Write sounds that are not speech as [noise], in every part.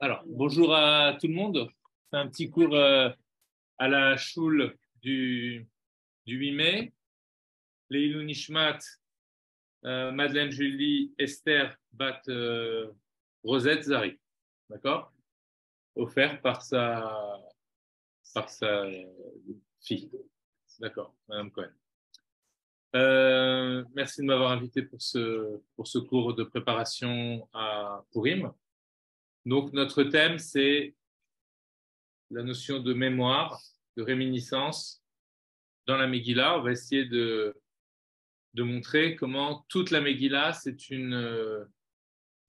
Alors, bonjour à tout le monde. C'est un petit cours euh, à la choule du, du 8 mai. Leilou Nishmat, euh, Madeleine Julie, Esther, Bat euh, Rosette Zari. D'accord? Offert par sa, par sa fille. D'accord, Madame Cohen. Merci de m'avoir invité pour ce, pour ce cours de préparation à Purim. Donc, notre thème, c'est la notion de mémoire, de réminiscence dans la Megillah. On va essayer de, de montrer comment toute la Megillah, c'est une,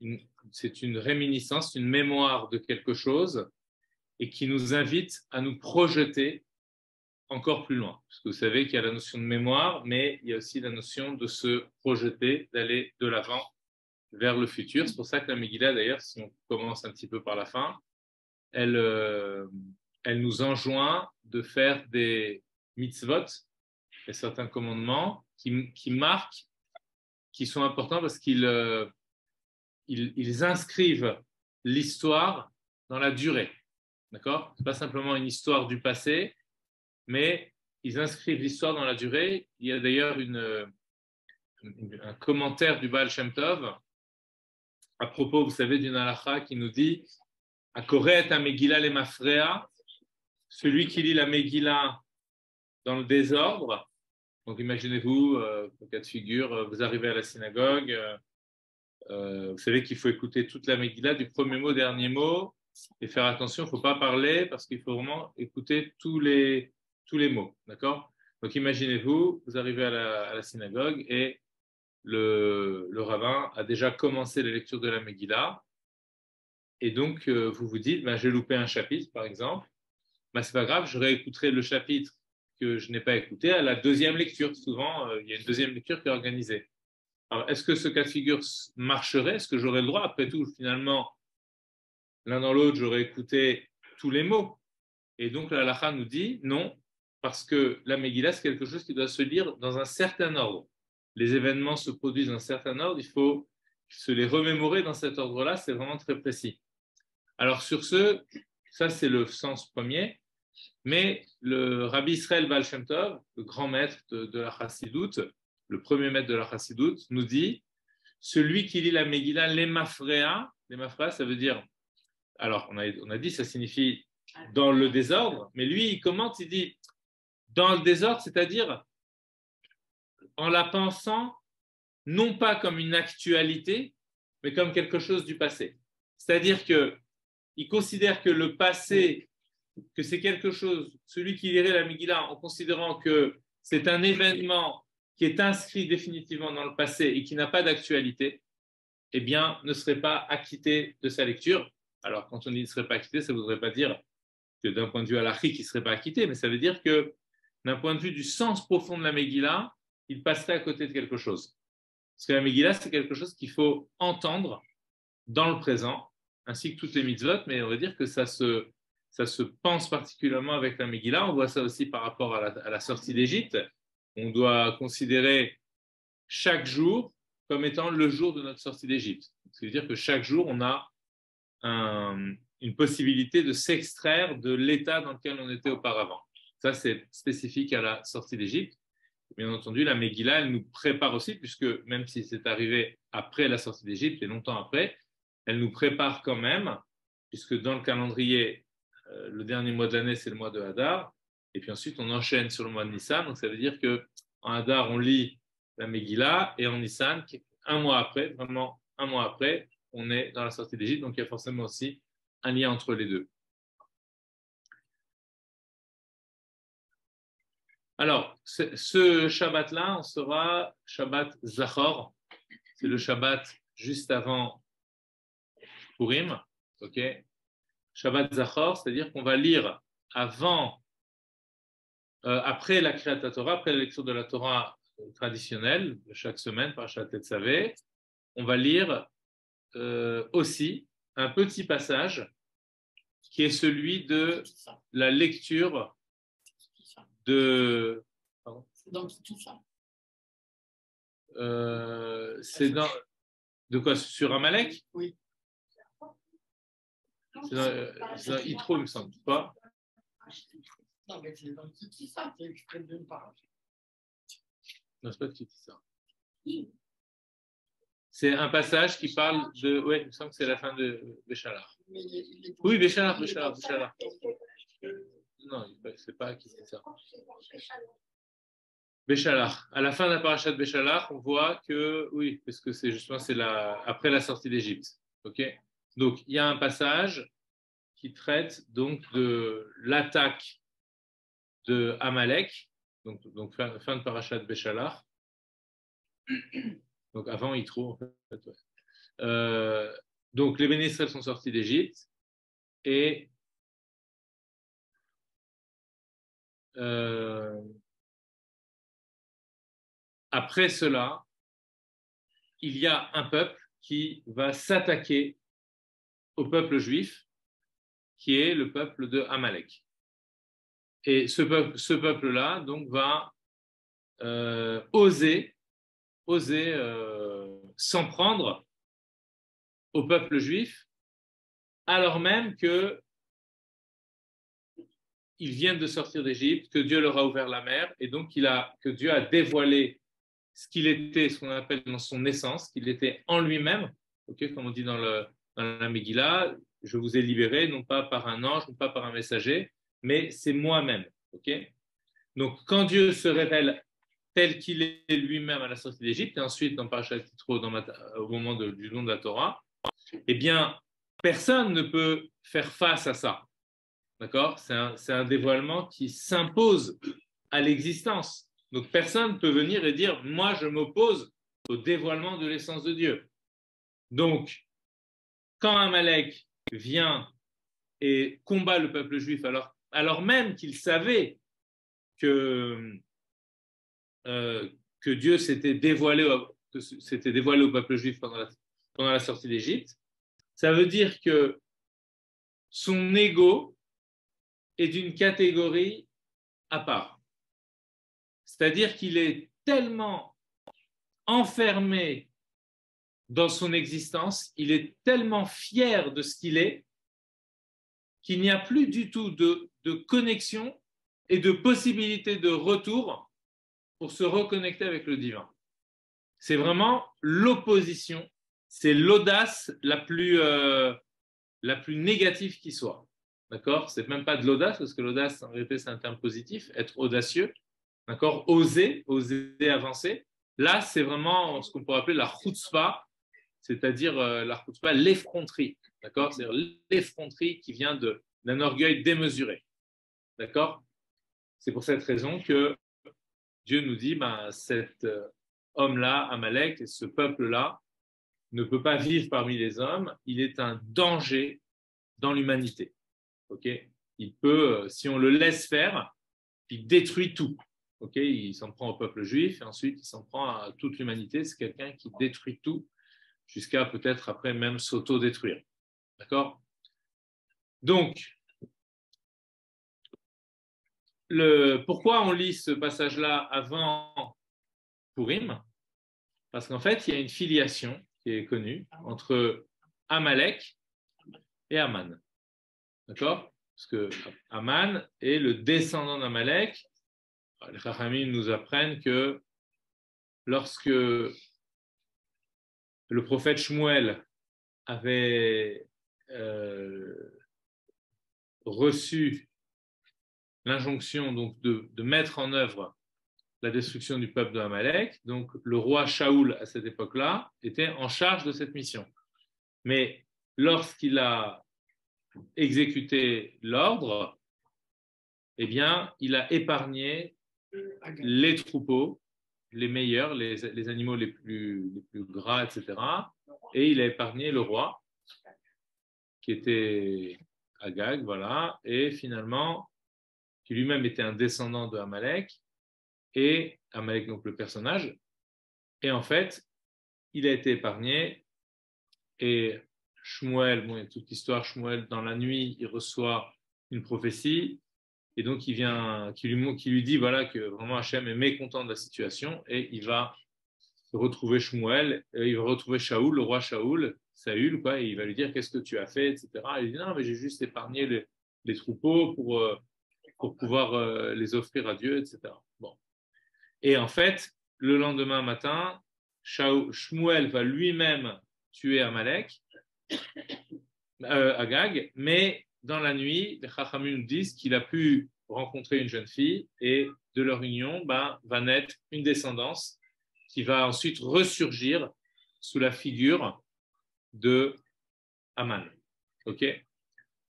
une c'est une réminiscence, une mémoire de quelque chose et qui nous invite à nous projeter encore plus loin. Parce que vous savez qu'il y a la notion de mémoire, mais il y a aussi la notion de se projeter, d'aller de l'avant vers le futur. C'est pour ça que la Megillah, d'ailleurs, si on commence un petit peu par la fin, elle, euh, elle nous enjoint de faire des mitzvot et certains commandements qui, qui marquent, qui sont importants parce qu'ils euh, ils, inscrivent l'histoire dans la durée. D'accord? Ce n'est pas simplement une histoire du passé, mais ils inscrivent l'histoire dans la durée. Il y a d'ailleurs une, un commentaire du Baal Shem Tov à propos, vous savez, d'une halakha qui nous dit Akoret a Megillah le Mafrea, celui qui lit la Megillah dans le désordre. Donc imaginez-vous, euh, cas de figure, euh, vous arrivez à la synagogue, euh, euh, vous savez qu'il faut écouter toute la Megillah du premier mot au dernier mot et faire attention, il ne faut pas parler parce qu'il faut vraiment écouter tous les, tous les mots. D'accord? Donc imaginez-vous, vous arrivez à la, synagogue et le, rabbin a déjà commencé la lecture de la Megillah. Et donc, euh, vous vous dites, ben, j'ai loupé un chapitre, par exemple. Ben, Ce n'est pas grave, je réécouterai le chapitre que je n'ai pas écouté à la deuxième lecture. Souvent, euh, il y a une deuxième lecture qui est organisée. Alors, est-ce que ce cas de figure marcherait? Est-ce que j'aurais le droit? Après tout, finalement, l'un dans l'autre, j'aurais écouté tous les mots. Et donc, la halakha nous dit non, parce que la Megillah, c'est quelque chose qui doit se lire dans un certain ordre. Les événements se produisent dans un certain ordre, il faut se les remémorer dans cet ordre-là, c'est vraiment très précis. Alors sur ce, ça c'est le sens premier, mais le Rabbi Israël Baal Tov, le grand maître de, la Chassidoute, le premier maître de la Chassidoute, nous dit celui qui lit la Megillah, l'emafrea, l'emafrea, ça veut dire, alors on a, on a dit, ça signifie dans le désordre, mais lui, il commente, il dit dans le désordre, c'est-à-dire en la pensant non pas comme une actualité, mais comme quelque chose du passé. C'est-à-dire que il considère que le passé, que c'est quelque chose, celui qui lirait la Megillah en considérant que c'est un événement qui est inscrit définitivement dans le passé et qui n'a pas d'actualité, eh bien, ne serait pas acquitté de sa lecture. Alors, quand on dit ne serait pas acquitté, ça ne voudrait pas dire que d'un point de vue halachique, il ne serait pas acquitté, mais ça veut dire que d'un point de vue du sens profond de la Megillah, il passerait à côté de quelque chose. Parce que la Megillah, c'est quelque chose qu'il faut entendre dans le présent, ainsi que toutes les mitzvot, mais on va dire que ça se, ça se pense particulièrement avec la Megillah. On voit ça aussi par rapport à la, sortie d'Égypte. On doit considérer chaque jour comme étant le jour de notre sortie d'Égypte. C'est-à-dire que chaque jour, on a un, une possibilité de s'extraire de l'état dans lequel on était auparavant. Ça, c'est spécifique à la sortie d'Égypte. Bien entendu, la Megillah, nous prépare aussi, puisque même si c'est arrivé après la sortie d'Égypte et longtemps après, elle nous prépare quand même, puisque dans le calendrier, euh, le dernier mois de l'année, c'est le mois de Hadar, et puis ensuite on enchaîne sur le mois de Nissan. Donc ça veut dire que en Hadar, on lit la Megillah, et en Nissan, un mois après, vraiment un mois après, on est dans la sortie d'Égypte. Donc il y a forcément aussi un lien entre les deux. Alors, ce Shabbat-là, sera Shabbat Zachor. C'est le Shabbat juste avant Purim. ok? Shabbat Zachor, c'est-à-dire qu'on va lire avant, euh, après la Torah, après la lecture de la Torah traditionnelle, chaque semaine par Savé, on va lire euh, aussi un petit passage qui est celui de la lecture de. C'est dans tout ça. Euh, c'est dans. De quoi Sur Amalek Oui. C'est dans, euh, dans Yitro, il me semble. Pas? Non, mais c'est dans le petit ça, c'est extrait d'une paracha. Non, c'est pas qui dit ça. C'est un passage qui parle de. Oui, il me semble que c'est la fin de Béchalar. Oui, Béchalar, Béchalar, Béchalar. Non, c'est pas qui dit ça. Béchalar. À la fin de la paracha de Béchalar, on voit que, oui, parce que c'est justement c'est la, après la sortie d'Égypte. donc, il y a un passage qui traite donc de l'attaque de Amalek, donc, fin, de paracha de Béchalar. Donc, avant Yitro, en fait. Euh, donc, les bénéficiaires sont sortis d'Égypte et euh, après cela, il y a un peuple qui va s'attaquer au peuple juif, qui est le peuple de Amalek. Et ce peuple, ce peuple-là, donc, va euh, oser, oser euh, s'en prendre au peuple juif, alors même que ils viennent de sortir d'Égypte, que Dieu leur a ouvert la mer, et donc que Dieu a dévoilé ce qu'il était, ce qu'on appelle dans son essence, qu'il était en lui-même, comme on dit dans, la Megillah, je vous ai libéré, non pas par un ange, non pas par un messager, mais c'est moi-même. ok Donc, quand Dieu se révèle tel qu'il est lui-même à la sortie d'Égypte, et ensuite dans Parashat dans ma- au moment de- du don de la Torah, eh bien, personne ne peut faire face à ça. D'accord? C'est un, un dévoilement qui s'impose à l'existence. Donc, personne ne peut venir et dire Moi, je m'oppose au dévoilement de l'essence de Dieu. Donc, quand Amalek vient et combat le peuple juif, alors, alors même qu'il savait que, euh, que Dieu s'était dévoilé, dévoilé au peuple juif pendant la, pendant la sortie d'Égypte, ça veut dire que son ego est d'une catégorie à part. C'est-à-dire qu'il est tellement enfermé dans son existence, il est tellement fier de ce qu'il est, qu'il n'y a plus du tout de, connexion et de possibilité de retour pour se reconnecter avec le divin. C'est vraiment l'opposition, c'est l'audace la euh, la plus négative qui soit. D'accord? C'est même pas de l'audace, parce que l'audace, en réalité, c'est un terme positif, être audacieux. D'accord? Oser, oser avancer. Là, c'est vraiment ce qu'on pourrait appeler la chutzpah, c'est-à-dire euh, la l'effronterie. D'accord? C'est-à-dire l'effronterie qui vient d'un orgueil démesuré. D'accord? C'est pour cette raison que Dieu nous dit, ben, cet euh, homme-là, Amalek, et ce peuple-là, ne peut pas vivre parmi les hommes, il est un danger dans l'humanité. Ok? Il peut, euh, si on le laisse faire, il détruit tout. Ok? Il s'en prend au peuple juif et ensuite il s'en prend à toute l'humanité. C'est quelqu'un qui détruit tout jusqu'à peut-être après même s'auto-détruire. D'accord? Donc, le, pourquoi on lit ce passage-là avant Purim? Parce qu'en fait, il y a une filiation qui est connue entre Amalek et Aman. D'accord? Parce que Aman est le descendant d'Amalek. Les Chachamim nous apprennent que lorsque le prophète Shmuel avait euh, reçu l'injonction de, mettre en œuvre la destruction du peuple de Amalek, donc le roi Shaoul à cette époque-là était en charge de cette mission. Mais lorsqu'il a exécuté l'ordre, eh bien, il a épargné les troupeaux, les meilleurs, les, animaux les plus, les plus gras, etc. Et il a épargné le roi, qui était Agag, voilà, et finalement, qui lui-même était un descendant de Amalek, et Amalek, donc le personnage, et en fait, il a été épargné, et Shmuel, il y a toute l'histoire, Shmuel, dans la nuit, il reçoit une prophétie, et donc il vient, qui lui, dit voilà, que vraiment Hachem est mécontent de la situation, et il va retrouver Shmuel, et il va retrouver Shaoul, le roi Shaoul, Saül, quoi, et il va lui dire qu'est-ce que tu as fait, etc. il dit non, mais j'ai juste épargné les, les troupeaux pour, euh, pour pouvoir euh, les offrir à Dieu, etc. Bon. Et en fait, le lendemain matin, Shmuel va lui-même tuer Amalek, euh, Agag, mais dans la nuit, les Chachamim nous disent qu'il a pu rencontrer une jeune fille et de leur union ben, va naître une descendance qui va ensuite ressurgir sous la figure de Aman. Ok?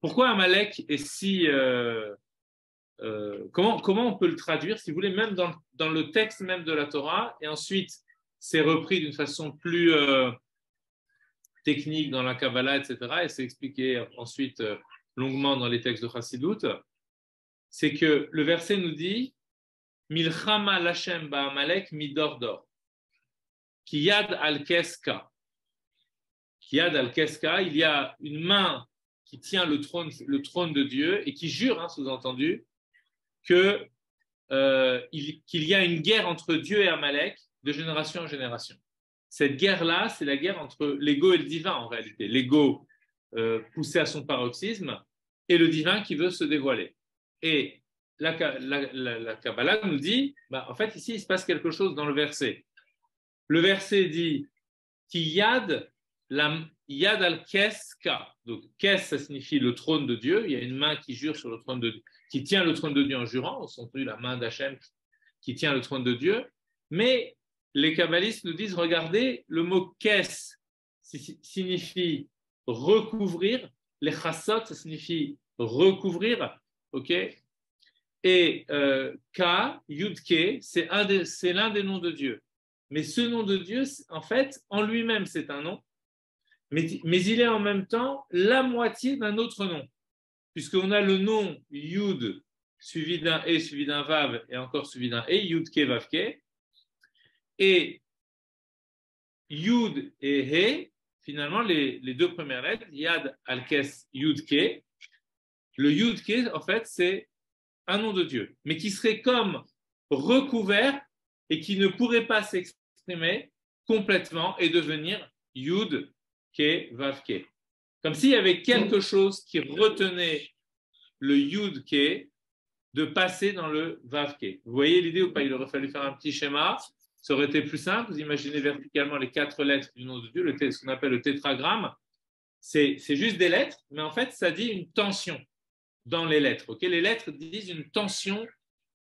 Pourquoi Amalek est si. Euh, euh, comment, comment on peut le traduire, si vous voulez, même dans, dans le texte même de la Torah, et ensuite c'est repris d'une façon plus euh, technique dans la Kabbalah, etc., et c'est expliqué ensuite longuement dans les textes de Chassidut, c'est que le verset nous dit Milchama Lachem Amalek midordor. Kiyad al-Keska. Kiyad al-Keska, il y a une main qui tient le trône, le trône de Dieu et qui jure, hein, sous-entendu, que euh, qu'il y a une guerre entre Dieu et Amalek de génération en génération. Cette guerre-là, c'est la guerre entre l'ego et le divin en réalité. L'ego euh, poussé à son paroxysme et le divin qui veut se dévoiler. Et la, la, Kabbalah nous dit, bah, en fait, ici, il se passe quelque chose dans le verset. Le verset dit Yad, la Yad al-Keska. Donc, Kes, ça signifie le trône de Dieu. Il y a une main qui jure sur le trône de Dieu, qui tient le trône de Dieu en jurant. On s'entend la main d'Hachem qui tient le trône de Dieu. Mais les kabbalistes nous disent regardez, le mot Kes signifie recouvrir. Les chassot, ça signifie recouvrir. OK? Et euh, Ka, Yudke, c'est l'un des noms de Dieu. Mais ce nom de Dieu, en fait, en lui-même, c'est un nom, mais, mais, il est en même temps la moitié d'un autre nom, puisqu'on a le nom Yud suivi d'un E, suivi d'un Vav, et encore suivi d'un E, Yud Ke Vav Ke, et Yud et He, finalement, les, deux premières lettres, Yad Al-Kes Yud Ke, le Yud Ke, en fait, c'est un nom de Dieu, mais qui serait comme recouvert et qui ne pourrait pas s'exprimer complètement et devenir Yud Ke Vav Ke. Comme s'il y avait quelque chose qui retenait le Yud Ke de passer dans le Vav Ke. Vous voyez l'idée ou pas? Il aurait fallu faire un petit schéma. Ça aurait été plus simple. Vous imaginez verticalement les quatre lettres du nom de Dieu, le, ce qu'on appelle le tétragramme. C'est juste des lettres, mais en fait, ça dit une tension dans les lettres. les lettres disent une tension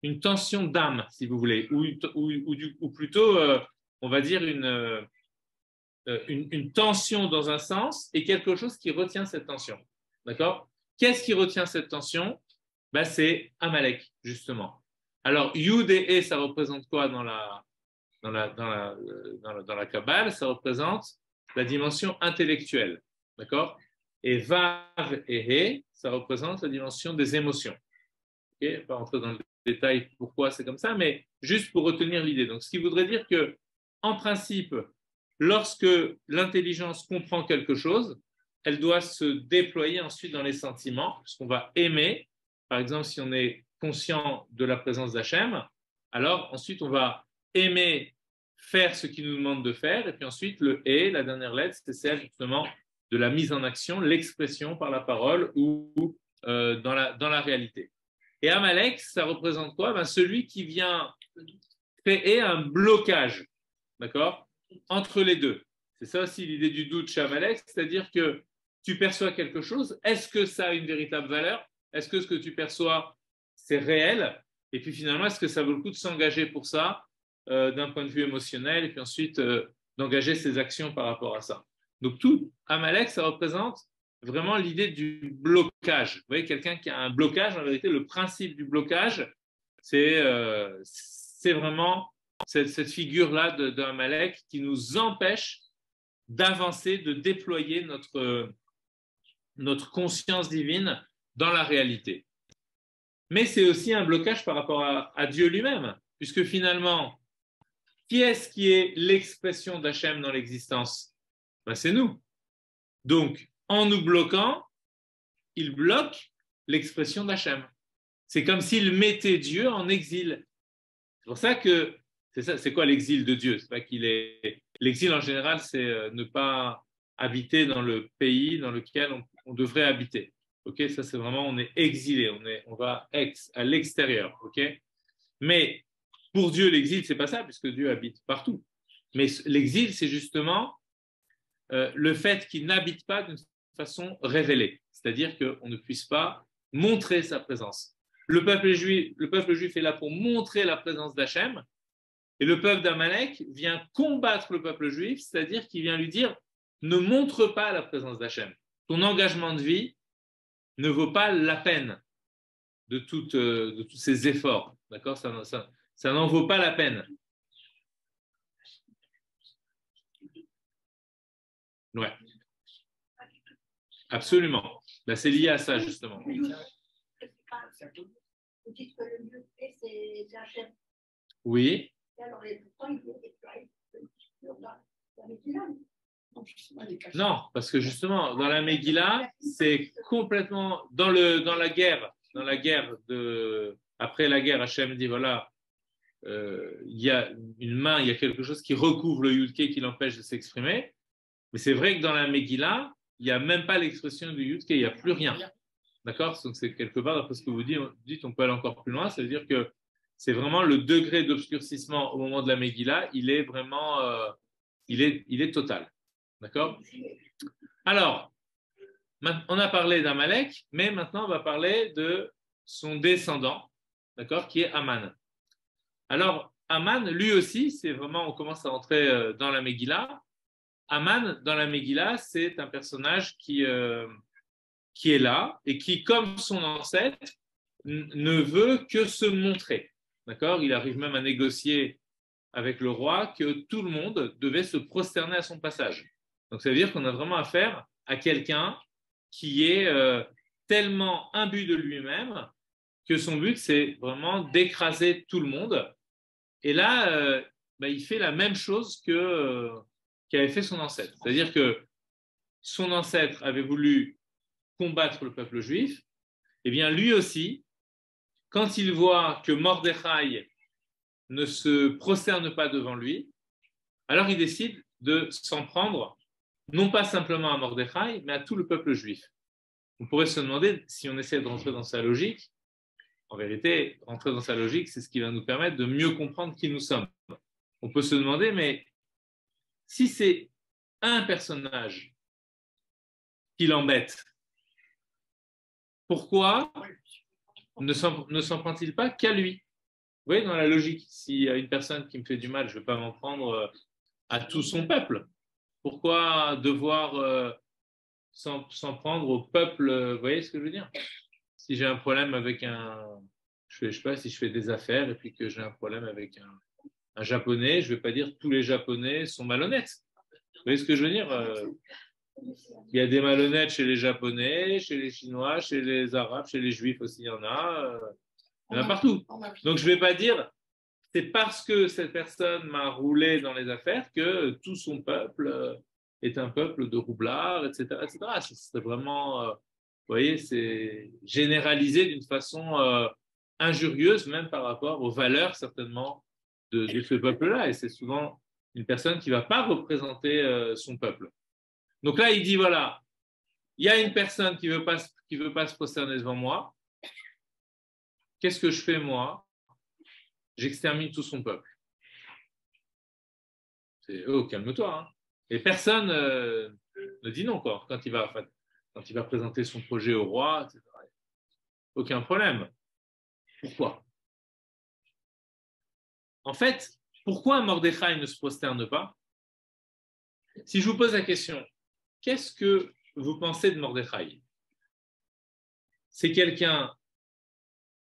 une tension d'âme, si vous voulez, ou, plutôt, euh, on va dire, euh, une, une, tension dans un sens et quelque chose qui retient cette tension. D'accord? Qu'est-ce qui retient cette tension? Ben, C'est Amalek, justement. Alors, Yud et E, ça représente quoi dans la, dans la, dans la, dans la, Kabbale Ça représente la dimension intellectuelle. D'accord? Et Vav et He, ça représente la dimension des émotions. Ok Pas rentrer dans le détails pourquoi c'est comme ça, mais juste pour retenir l'idée. Donc, ce qui voudrait dire que, en principe, lorsque l'intelligence comprend quelque chose, elle doit se déployer ensuite dans les sentiments, puisqu'on va aimer. Par exemple, si on est conscient de la présence d'Hachem, alors ensuite on va aimer faire ce qu'il nous demande de faire, et puis ensuite le et, la dernière lettre, c'est celle justement de la mise en action, l'expression par la parole ou euh, dans, la, dans la réalité. Et Amalek, ça représente quoi? Ben, Celui qui vient créer un blocage, d'accord? Entre les deux. C'est ça aussi l'idée du doute chez Amalek, c'est-à-dire que tu perçois quelque chose, est-ce que ça a une véritable valeur? Est-ce que ce que tu perçois, c'est réel? Et puis finalement, est-ce que ça vaut le coup de s'engager pour ça? Euh, d'un point de vue émotionnel et puis ensuite euh, d'engager ses actions par rapport à ça Donc tout, Amalek, ça représente vraiment l'idée du blocage. Vous voyez, quelqu'un qui a un blocage, en vérité, le principe du blocage, c'est euh, vraiment cette, figure-là d'un Malek qui nous empêche d'avancer, de déployer notre, notre conscience divine dans la réalité. Mais c'est aussi un blocage par rapport à, Dieu lui-même, puisque finalement, qui est-ce qui est l'expression d'Hachem dans l'existence? Ben, C'est nous. Donc, en nous bloquant, il bloque l'expression d'Hachem. C'est comme s'il mettait Dieu en exil. C'est pour ça que c'est quoi l'exil de Dieu? C'est pas qu'il est l'exil en général, c'est euh, ne pas habiter dans le pays dans lequel on, devrait habiter. Ok, ça c'est vraiment, on est exilé, on, est, on va ex, à l'extérieur. Ok, mais pour Dieu, l'exil, c'est pas ça, puisque Dieu habite partout. Mais l'exil, c'est justement euh, le fait qu'il n'habite pas d'une façon révélée, c'est-à-dire qu'on ne puisse pas montrer sa présence. Le peuple juif, le peuple juif est là pour montrer la présence d'Hachem, et le peuple d'Amalek vient combattre le peuple juif, c'est-à-dire qu'il vient lui dire ne montre pas la présence d'Hachem. Ton engagement de vie ne vaut pas la peine de, euh, de tous ces efforts. D'accord? Ça n'en vaut pas la peine. Ouais. Absolument. Ben, c'est lié à ça, justement. Oui. Non, parce que justement, dans la Megillah, c'est complètement dans, le, dans la guerre, dans la guerre de après la guerre, Hachem dit voilà, il y a une main, il y a quelque chose qui recouvre le Yudke qui l'empêche de s'exprimer. Mais c'est vrai que dans la Megillah, il n'y a même pas l'expression du Yudke, il n'y a plus rien. D'accord? Donc c'est quelque part, d'après ce que vous dites, on peut aller encore plus loin. C'est-à-dire que c'est vraiment le degré d'obscurcissement au moment de la Megillah, il est vraiment, euh, il, est, il est total. D'accord? Alors, on a parlé d'Amalek, mais maintenant on va parler de son descendant, d'accord, qui est Aman. Alors, Aman, lui aussi, c'est vraiment, on commence à entrer euh, dans la Megillah. Aman, dans la Megillah, c'est un personnage qui, euh, qui est là et qui, comme son ancêtre, ne veut que se montrer. D'accord? Il arrive même à négocier avec le roi que tout le monde devait se prosterner à son passage. Donc, ça veut dire qu'on a vraiment affaire à quelqu'un qui est euh, tellement imbu de lui-même que son but, c'est vraiment d'écraser tout le monde. Et là, euh, bah, il fait la même chose que euh, qu'avait fait son ancêtre. C'est-à-dire que son ancêtre avait voulu combattre le peuple juif. eh bien, lui aussi, quand il voit que Mordechai ne se prosterne pas devant lui, alors il décide de s'en prendre, non pas simplement à Mordechai, mais à tout le peuple juif. On pourrait se demander, si on essaie de rentrer dans sa logique, en vérité, rentrer dans sa logique, c'est ce qui va nous permettre de mieux comprendre qui nous sommes. On peut se demander, mais si c'est un personnage qui l'embête, pourquoi ne s'en prend-il pas qu'à lui? Vous voyez, dans la logique, s'il y a une personne qui me fait du mal, je ne vais pas m'en prendre euh, à tout son peuple. Pourquoi devoir euh, s'en prendre au peuple Vous voyez ce que je veux dire? Si j'ai un problème avec un, je ne sais pas si je fais des affaires et puis que j'ai un problème avec un, japonais, je ne vais pas dire tous les japonais sont malhonnêtes. Vous voyez ce que je veux dire euh, Il y a des malhonnêtes chez les japonais, chez les chinois, chez les arabes, chez les juifs aussi, il y en a. Euh, il y en a partout. Donc je ne vais pas dire c'est parce que cette personne m'a roulé dans les affaires que tout son peuple euh, est un peuple de roublards, etc. etc. C'est vraiment vous voyez, c'est généralisé d'une façon euh, injurieuse, même par rapport aux valeurs certainement de, ce peuple-là. Et c'est souvent une personne qui ne va pas représenter euh, son peuple. Donc là, il dit, voilà, il y a une personne qui ne veut, pas, veut pas se prosterner devant moi. Qu'est-ce que je fais moi? J'extermine tout son peuple. C'est, oh, calme-toi. Hein. Et personne euh, ne dit non, quand il va, quand il va présenter son projet au roi, etc. Aucun problème. Pourquoi? En fait, pourquoi Mordechai ne se prosterne pas? Si je vous pose la question, qu'est-ce que vous pensez de Mordechai? C'est quelqu'un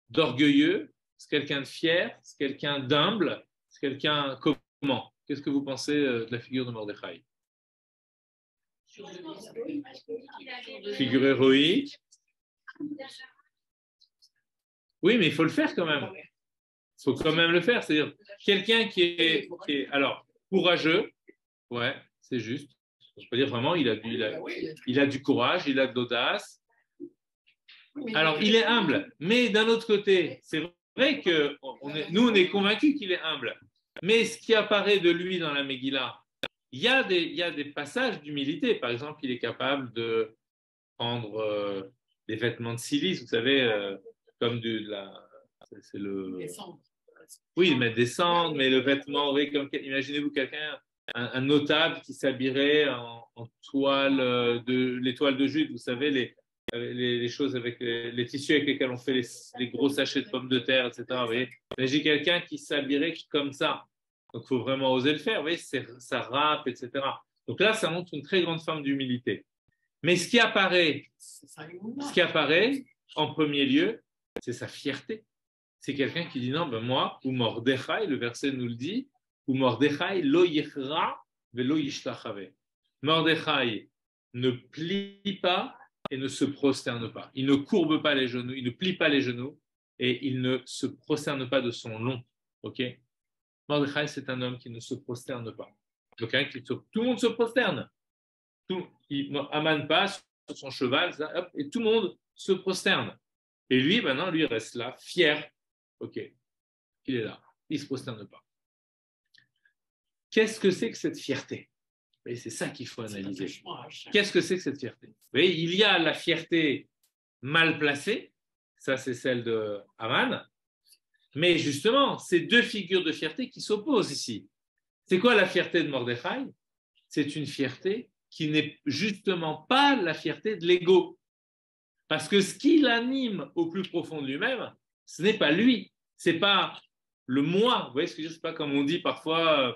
d'orgueilleux, c'est quelqu'un de fier, c'est quelqu'un d'humble, c'est quelqu'un comment? Qu'est-ce que vous pensez euh, de la figure de Mordechai? Figure héroïque. Oui, mais il faut le faire quand même. Il faut quand même le faire. C'est-à-dire, quelqu'un qui est, alors, courageux, ouais, c'est juste. Je peux dire vraiment, il a, du, il a, du courage, il a de l'audace. Alors, il est humble, mais d'un autre côté, c'est vrai que nous, on est convaincus qu'il est humble. Mais ce qui apparaît de lui dans la Megillah, il y a des, il y a des passages d'humilité. Par exemple, il est capable de prendre euh, des vêtements de silice, vous savez, euh, comme de la. C'est le. Descendre. Oui, mais descendre, mais le vêtement, oui, comme imaginez-vous quelqu'un, un, un notable qui s'habillerait en, en toile euh, de l'étoile de Jude, vous savez, les, les, les choses avec les, les tissus avec lesquels on fait les, les gros sachets de pommes de terre, etc. Vous voyez, j'ai quelqu'un qui s'habillerait comme ça. Donc, il faut vraiment oser le faire. Vous voyez, ça râpe, etc. Donc là, ça montre une très grande forme d'humilité. Mais ce qui apparaît ce qui apparaît en premier lieu, c'est sa fierté. C'est quelqu'un qui dit non, ben moi, ou Mordechai, le verset nous le dit, ou Mordechai lo velo. Mordechai ne plie pas et ne se prosterne pas. Il ne courbe pas les genoux, il ne plie pas les genoux et il ne se prosterne pas de son long. Ok? Mordechai, c'est un homme qui ne se prosterne pas. Donc, hein, qui tout le monde se prosterne. Tout, il, Aman passe sur son cheval, ça, hop, et tout le monde se prosterne. Et lui, maintenant, lui, reste là, fier. OK, il est là, il ne se prosterne pas. Qu'est-ce que c'est que cette fierté? Et c'est ça qu'il faut analyser. Qu'est-ce que c'est que cette fierté? Vous voyez, il y a la fierté mal placée, ça c'est celle de mais justement, c'est deux figures de fierté qui s'opposent ici. C'est quoi la fierté de Mordechai? C'est une fierté qui n'est justement pas la fierté de l'ego. Parce que ce qui l'anime au plus profond de lui-même, ce n'est pas lui, c'est pas le moi. Vous voyez ce que je veux dire? Pas comme on dit parfois, euh,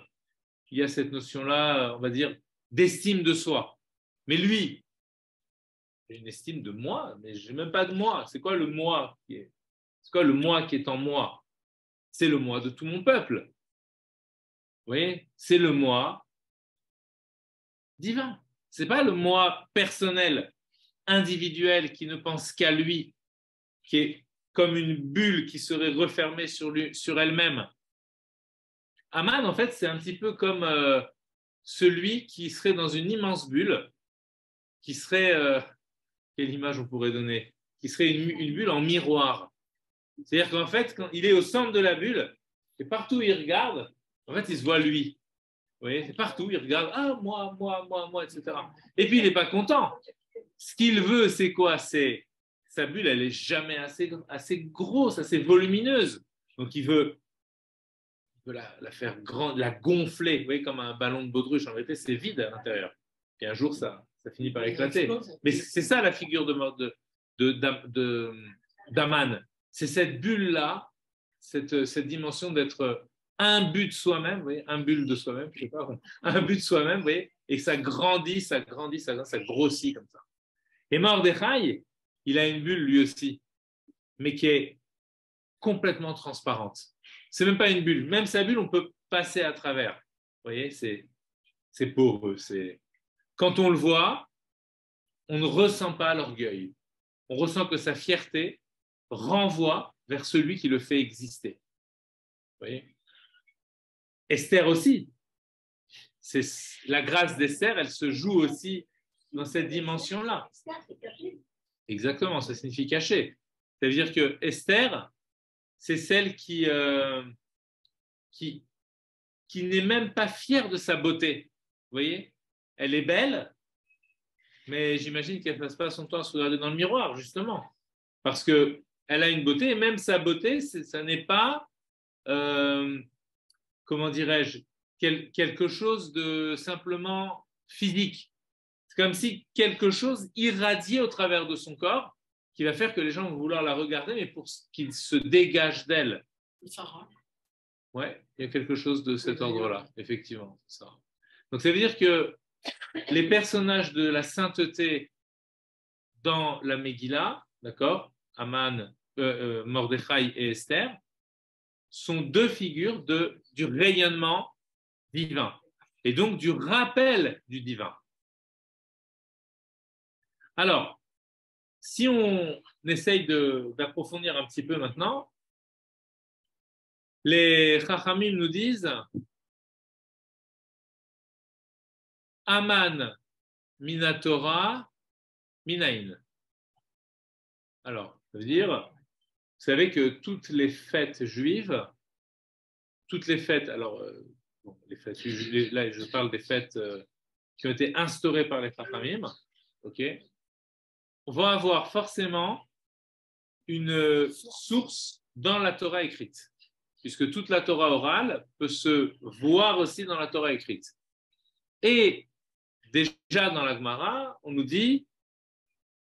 il y a cette notion-là, euh, on va dire, d'estime de soi. Mais lui, j'ai une estime de moi, mais je n'ai même pas de moi. C'est quoi le moi C'est quoi le moi qui est en moi? C'est le moi de tout mon peuple. Vous voyez? C'est le moi divin. C'est pas le moi personnel, individuel qui ne pense qu'à lui, qui est comme une bulle qui serait refermée sur, sur elle-même. Aman, en fait, c'est un petit peu comme euh, celui qui serait dans une immense bulle, qui serait, euh, quelle image on pourrait donner? Qui serait une bulle en miroir. C'est-à-dire qu'en fait, quand il est au centre de la bulle, et partout où il regarde, en fait, il se voit lui. Vous voyez, c'est partout, il regarde, ah, moi, moi, moi, moi, etc. Et puis, il n'est pas content. Ce qu'il veut, c'est quoi? C'est sa bulle, elle n'est jamais assez, assez grosse, assez volumineuse. Donc, il veut, il veut la, la faire grande, la gonfler, vous voyez, comme un ballon de baudruche. En réalité, c'est vide à l'intérieur. Et un jour, ça, ça finit par éclater. Mais c'est ça la figure de, de, de, d'Am- de- d'Aman. C'est cette bulle-là, cette, cette dimension d'être un but de soi-même, un bulle de soi-même, je sais pas, [laughs] un but de soi-même, et ça grandit, ça grandit, ça, ça grossit comme ça. Et Mordechai, il a une bulle lui aussi, mais qui est complètement transparente. C'est même pas une bulle. Même sa bulle, on peut passer à travers. Vous voyez, c'est, c'est poreux. C'est... Quand on le voit, on ne ressent pas l'orgueil. On ressent que sa fierté renvoie vers celui qui le fait exister. Esther aussi. C'est la grâce d'Esther, elle se joue aussi dans cette dimension-là. Exactement, ça signifie caché. Ça veut dire que Esther, c'est celle qui, euh, qui, qui n'est même pas fière de sa beauté. Vous voyez? Elle est belle, mais j'imagine qu'elle ne passe pas son temps à se regarder dans le miroir, justement. Parce qu'elle a une beauté, et même sa beauté, ça n'est pas, euh, comment dirais-je, quel- quelque chose de simplement physique. C'est comme si quelque chose irradiait au travers de son corps qui va faire que les gens vont vouloir la regarder, mais pour qu'il se dégage d'elle. Ouais, il y a quelque chose de cet ordre-là, effectivement. Ça. Donc ça veut dire que les personnages de la sainteté dans la Megillah, d'accord, Aman, euh, euh, Mordechai et Esther, sont deux figures du rayonnement divin et donc du rappel du divin. Alors, si on essaye d'approfondir un petit peu maintenant, les Chachamim nous disent Aman Minatora Minaïn. Alors, ça veut dire, savez que toutes les fêtes juives, toutes les fêtes, alors euh, les fêtes, je- là je parle des fêtes euh, qui ont été instaurées par les Chachamim, ok, on va avoir forcément une source dans la Torah écrite, puisque toute la Torah orale peut se voir aussi dans la Torah écrite. Et déjà dans la Gemara, on nous dit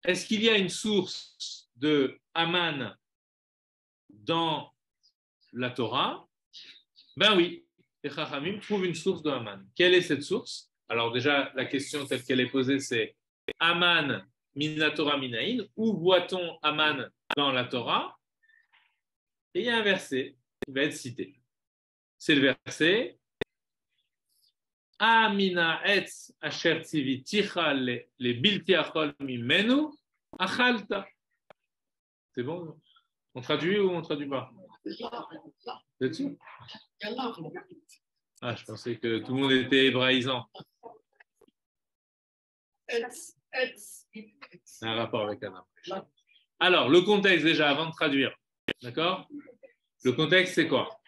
est-ce qu'il y a une source de Aman dans la Torah Ben oui, les Chachamim trouvent une source de Aman. Quelle est cette source? Alors déjà, la question telle qu'elle est posée, c'est Aman mina Torah minaïn. Où voit-on Aman dans la Torah? Et il y a un verset qui va être cité. C'est le verset Amina etz asher le bilti achol mimenu achalta. C'est bon? On traduit ou on traduit pas? Vous êtes sûr Ah, je pensais que tout le monde était hébraïsant. C'est un rapport avec Adam. Alors, le contexte déjà, avant de traduire, d'accord? Le contexte, c'est quoi?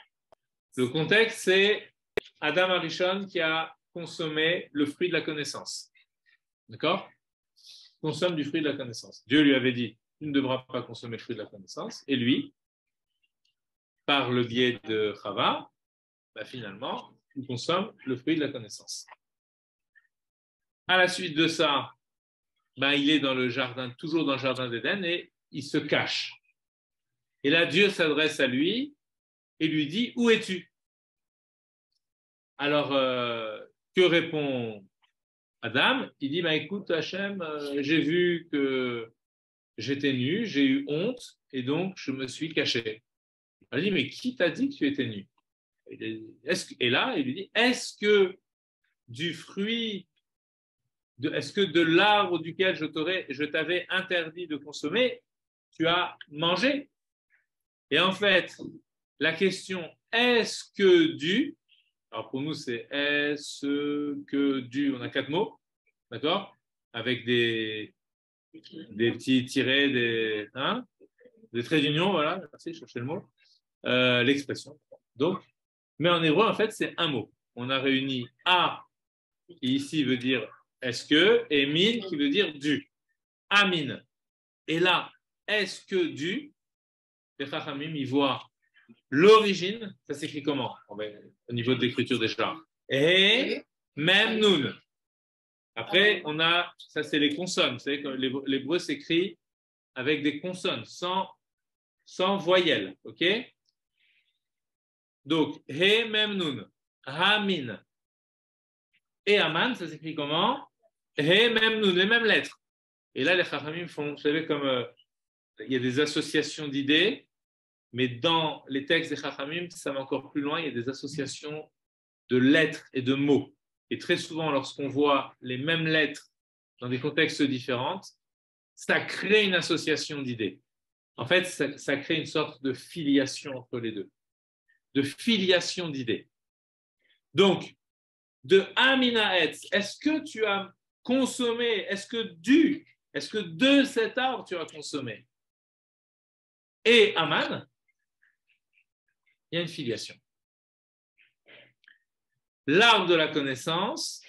Le contexte, c'est Adam Arishon qui a consommé le fruit de la connaissance. D'accord? Consomme du fruit de la connaissance. Dieu lui avait dit, tu ne devras pas consommer le fruit de la connaissance. Et lui, par le biais de Chava, bah, finalement, il consomme le fruit de la connaissance. À la suite de ça, ben, il est dans le jardin, toujours dans le jardin d'Éden, et il se cache. Et là, Dieu s'adresse à lui et lui dit Où es-tu? Alors, euh, que répond Adam? Il dit bah, Écoute, Hachem, euh, j'ai vu que j'étais nu, j'ai eu honte, et donc je me suis caché. Il dit Mais qui t'a dit que tu étais nu? Et là, il lui dit Est-ce que du fruit est-ce que de l'arbre duquel je t'avais interdit de consommer, tu as mangé? Et en fait, la question est-ce que du, alors pour nous c'est est-ce que du, on a quatre mots, d'accord? Avec des, des petits tirets, des, hein des traits d'union, voilà, merci, cherchez le mot, euh, l'expression. Donc, mais en hébreu, en fait, c'est un mot. On a réuni A, qui ici veut dire est-ce que et min qui veut dire du. Amin. Et là, est-ce que du Les Chachamim y voient l'origine, ça s'écrit comment Au niveau de l'écriture déjà. Et même nun. Après, on a, ça c'est les consonnes. Vous savez que l'hébreu s'écrit avec des consonnes, sans, sans voyelles. OK? Donc, he même nun. Hamin. Et Aman, ça s'écrit comment? He même nous, les mêmes lettres. Et là, les Chachamim font, vous savez, comme euh, il y a des associations d'idées, mais dans les textes des Chachamim, ça va encore plus loin, il y a des associations de lettres et de mots. Et très souvent, lorsqu'on voit les mêmes lettres dans des contextes différents, ça crée une association d'idées. En fait, ça, crée une sorte de filiation entre les deux, de filiation d'idées. Donc, de Aminaetz, est-ce que tu as consommé Est-ce que du Est-ce que de cet arbre tu as consommé? Et Aman, il y a une filiation. L'arbre de la connaissance,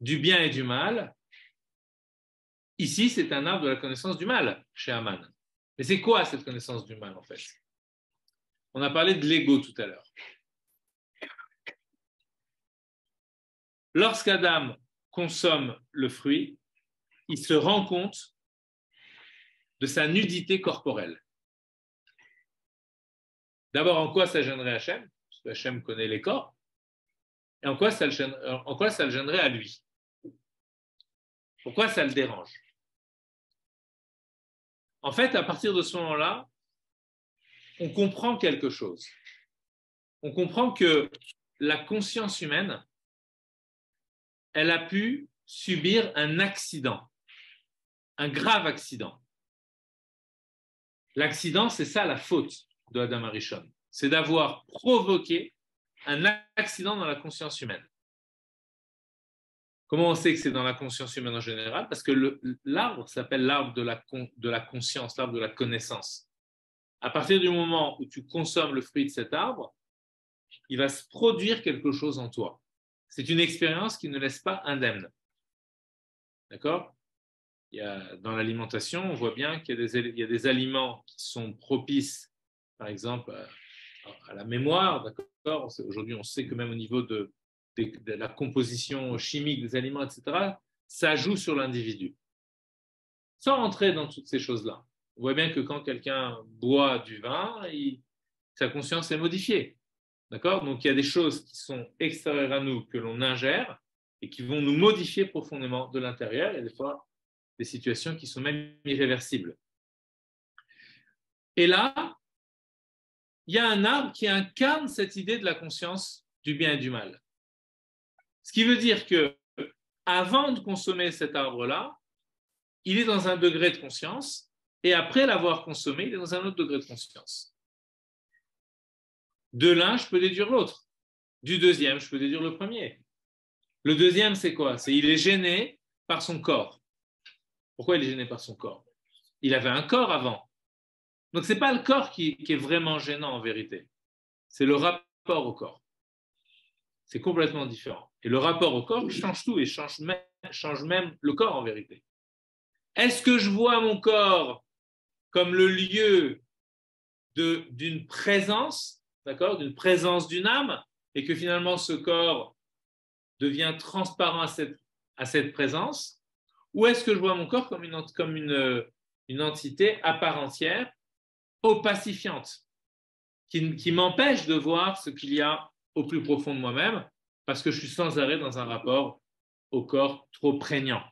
du bien et du mal, ici c'est un arbre de la connaissance du mal chez Aman. Mais c'est quoi cette connaissance du mal en fait? On a parlé de l'ego tout à l'heure. Lorsqu'Adam consomme le fruit, il se rend compte de sa nudité corporelle. D'abord, en quoi ça gênerait Hachem? Parce que Hachem connaît les corps. Et en quoi ça le gênerait, en quoi ça le gênerait à lui? Pourquoi ça le dérange? En fait, à partir de ce moment-là, on comprend quelque chose. On comprend que la conscience humaine elle a pu subir un accident, un grave accident. L'accident, c'est ça la faute de Adam Arishon, c'est d'avoir provoqué un accident dans la conscience humaine. Comment on sait que c'est dans la conscience humaine en général? Parce que l'arbre s'appelle l'arbre de la, conscience, l'arbre de la connaissance. À partir du moment où tu consommes le fruit de cet arbre, il va se produire quelque chose en toi. C'est une expérience qui ne laisse pas indemne. D'accord? Dans l'alimentation, on voit bien qu'il y, a des aliments qui sont propices, par exemple, à, la mémoire. D'accord Aujourd'hui, on sait que même au niveau de, la composition chimique des aliments, etc., ça joue sur l'individu. Sans rentrer dans toutes ces choses-là, on voit bien que quand quelqu'un boit du vin, sa conscience est modifiée. D'accord Donc il y a des choses qui sont extérieures à nous que l'on ingère et qui vont nous modifier profondément de l'intérieur. Il y a des fois des situations qui sont même irréversibles. Et là, il y a un arbre qui incarne cette idée de la conscience du bien et du mal. Ce qui veut dire que avant de consommer cet arbre-là, il est dans un degré de conscience et après l'avoir consommé, il est dans un autre degré de conscience. De l'un, je peux déduire l'autre. Du deuxième, je peux déduire le premier. Le deuxième, c'est quoi? C'est il est gêné par son corps. Pourquoi il est gêné par son corps? Il avait un corps avant. Donc ce n'est pas le corps qui, est vraiment gênant en vérité. C'est le rapport au corps. C'est complètement différent. Et le rapport au corps change tout et change même, le corps en vérité. Est-ce que je vois mon corps comme le lieu d'une présence, d'accord, d'une présence d'une âme, et que finalement ce corps devient transparent à cette, présence, ou est-ce que je vois mon corps comme une entité à part entière, opacifiante, qui, m'empêche de voir ce qu'il y a au plus profond de moi-même, parce que je suis sans arrêt dans un rapport au corps trop prégnant.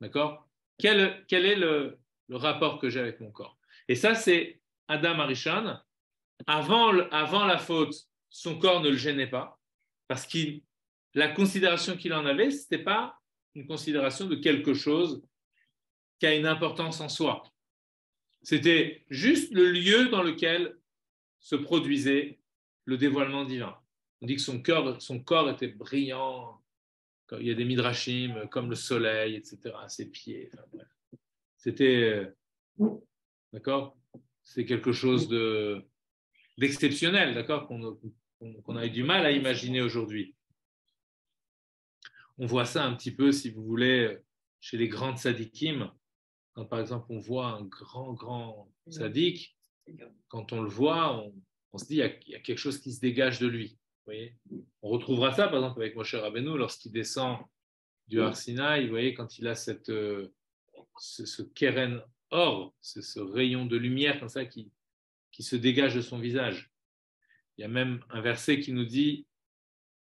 D'accord? Quel, quel, est le, rapport que j'ai avec mon corps? Et ça, c'est Adam Arishon. Avant, avant la faute, son corps ne le gênait pas, parce qu'il la considération qu'il en avait, ce n'était pas une considération de quelque chose qui a une importance en soi. C'était juste le lieu dans lequel se produisait le dévoilement divin. On dit que son, cœur, son corps était brillant, il y a des midrashim comme le soleil, etc., à ses pieds. C'était. D'accord? C'est quelque chose d'exceptionnel, d'accord? Qu'on a eu du mal à imaginer aujourd'hui. On voit ça un petit peu, si vous voulez, chez les grandes sadikim. Quand par exemple on voit un grand, grand sadik, quand on le voit, on, se dit qu'il y, a quelque chose qui se dégage de lui. voyez? On retrouvera ça par exemple avec Moshe Rabbeinu lorsqu'il descend du Har Sinai, vous voyez, quand il a cette, euh, ce, keren or, ce rayon de lumière comme ça qui, qui se dégage de son visage. Il y a même un verset qui nous dit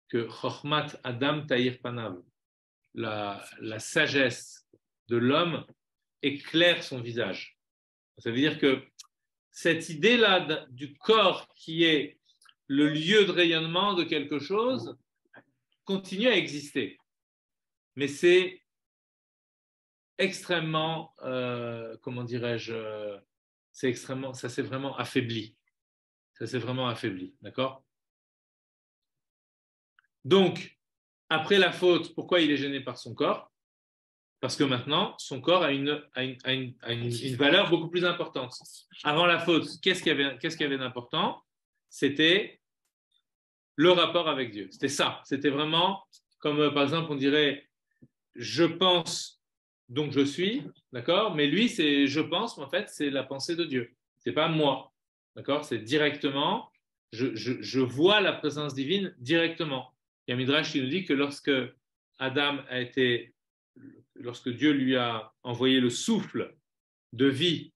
que Chochmat Adam Tahir Panav, la, la sagesse de l'homme éclaire son visage. Ça veut dire que cette idée-là du corps qui est le lieu de rayonnement de quelque chose continue à exister. Mais c'est extrêmement, euh, comment dirais-je, c'est extrêmement, ça s'est vraiment affaibli. Ça s'est vraiment affaibli, d'accord? Donc, après la faute, pourquoi il est gêné par son corps? Parce que maintenant, son corps a une, valeur beaucoup plus importante. Avant la faute, qu'est-ce qu'il y avait, d'important? C'était le rapport avec Dieu. C'était ça. C'était vraiment comme, euh, par exemple, on dirait, je pense, donc je suis, d'accord? Mais lui, c'est je pense, mais en fait, c'est la pensée de Dieu. C'est pas moi, d'accord? C'est directement, je vois la présence divine directement. Il y a Midrash qui nous dit que lorsque Adam a été, lorsque Dieu lui a envoyé le souffle de vie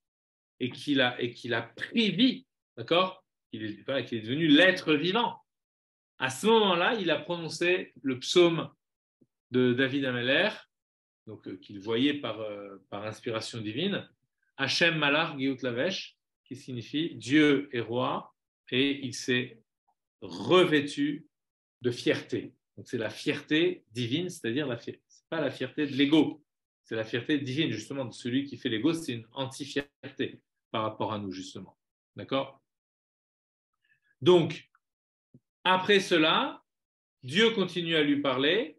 et qu'il a, pris vie, d'accord? Qu'il est, devenu l'être vivant. À ce moment-là, il a prononcé le psaume de David Ameller, donc euh, qu'il voyait par, euh, inspiration divine, Hachem Malar Geut Lavesh, qui signifie Dieu est roi, et il s'est revêtu de fierté. Donc c'est la fierté divine, c'est-à-dire la fierté. Pas la fierté de l'ego, c'est la fierté divine justement de celui qui fait l'ego, c'est une anti-fierté par rapport à nous justement. D'accord? Donc après cela, Dieu continue à lui parler,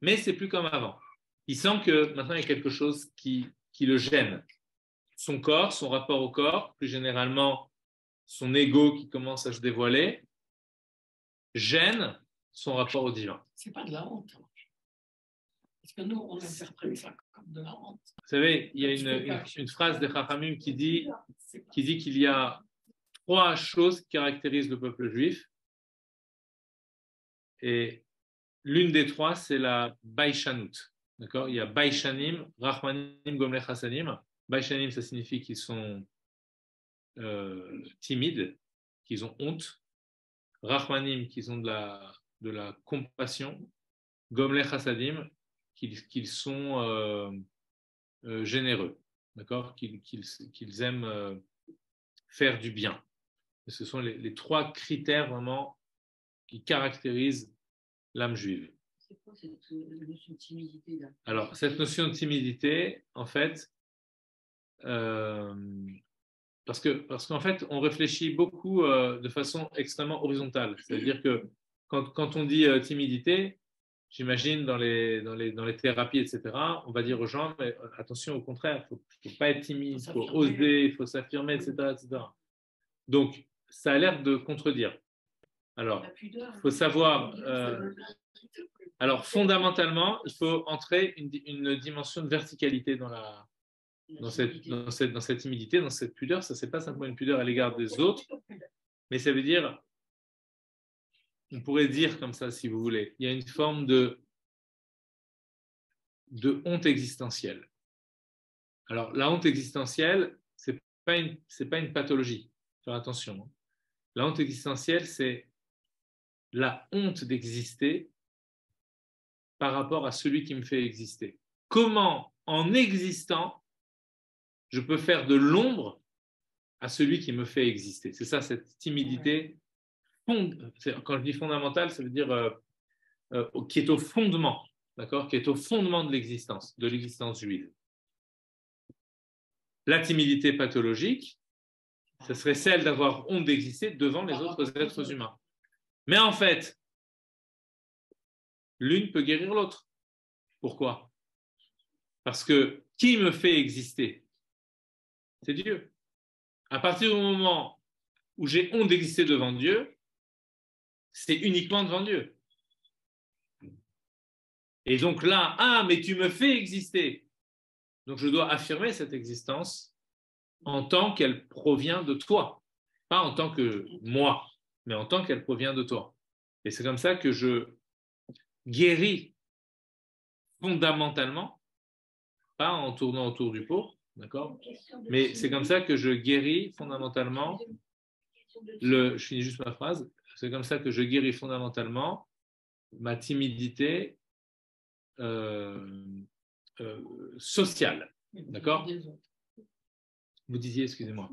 mais c'est plus comme avant. Il sent que maintenant il y a quelque chose qui, le gêne. Son corps, son rapport au corps, plus généralement son ego qui commence à se dévoiler, gêne son rapport au divin. C'est pas de la honte. Parce que nous, on interprète ça comme de la honte. Vous savez, il y a une, une- une phrase de Chachamim qui dit qu'il y a trois choses qui caractérisent le peuple juif. Et l'une des trois, c'est la Baïchanout. D'accord? Il y a Baïchanim, Rahmanim, Gomlech Hasanim. Baïchanim, ça signifie qu'ils sont euh, timides, qu'ils ont honte. Rahmanim, qu'ils ont de la, de la compassion. Gomlech Hasadim, qu'ils sont euh, euh, généreux. D'accord? Qu'ils aiment euh, faire du bien. Et ce sont les, les trois critères vraiment qui caractérisent l'âme juive. C'est quoi cette notion de timidité là? Alors, cette notion de timidité, en fait, parce que parce qu'en fait, on réfléchit beaucoup euh, de façon extrêmement horizontale. C'est-à-dire que quand, quand on dit euh, timidité, j'imagine dans les, dans, les, dans les thérapies, etc., on va dire aux gens, mais attention, au contraire, il ne faut, pas être timide, il faut oser, il faut s'affirmer, etc., etc. Donc, ça a l'air de contredire. Alors, il faut savoir. euh, alors, fondamentalement, il faut entrer une, di- une dimension de verticalité dans, la, dans, cette, timidité. dans, cette, dans cette timidité, dans cette pudeur. Ça, c'est pas simplement une pudeur à l'égard des autres, mais ça veut dire, on pourrait dire comme ça, si vous voulez, il y a une forme de, de honte existentielle. Alors, la honte existentielle, c'est pas une, pas une pathologie. Faire attention. hein. La honte existentielle, c'est la honte d'exister par rapport à celui qui me fait exister. Comment, en existant, je peux faire de l'ombre à celui qui me fait exister? C'est ça, cette timidité. Quand je dis fondamentale, ça veut dire euh, euh, qui est au fondement, d'accord Qui est au fondement de l'existence, de l'existence juive. La timidité pathologique, ce serait celle d'avoir honte d'exister devant les autres êtres humains. Mais en fait, l'une peut guérir l'autre. Pourquoi? Parce que qui me fait exister? C'est Dieu. À partir du moment où j'ai honte d'exister devant Dieu, c'est uniquement devant Dieu. Et donc là, ah, mais tu me fais exister. Donc je dois affirmer cette existence en tant qu'elle provient de toi, pas en tant que moi, mais en tant qu'elle provient de toi. Et c'est comme ça que je guéris fondamentalement, pas en tournant autour du pot, d'accord? Mais c'est comme ça que je guéris fondamentalement le. Je finis juste ma phrase. C'est comme ça que je guéris fondamentalement ma timidité euh, euh, sociale. D'accord Vous disiez, excusez-moi.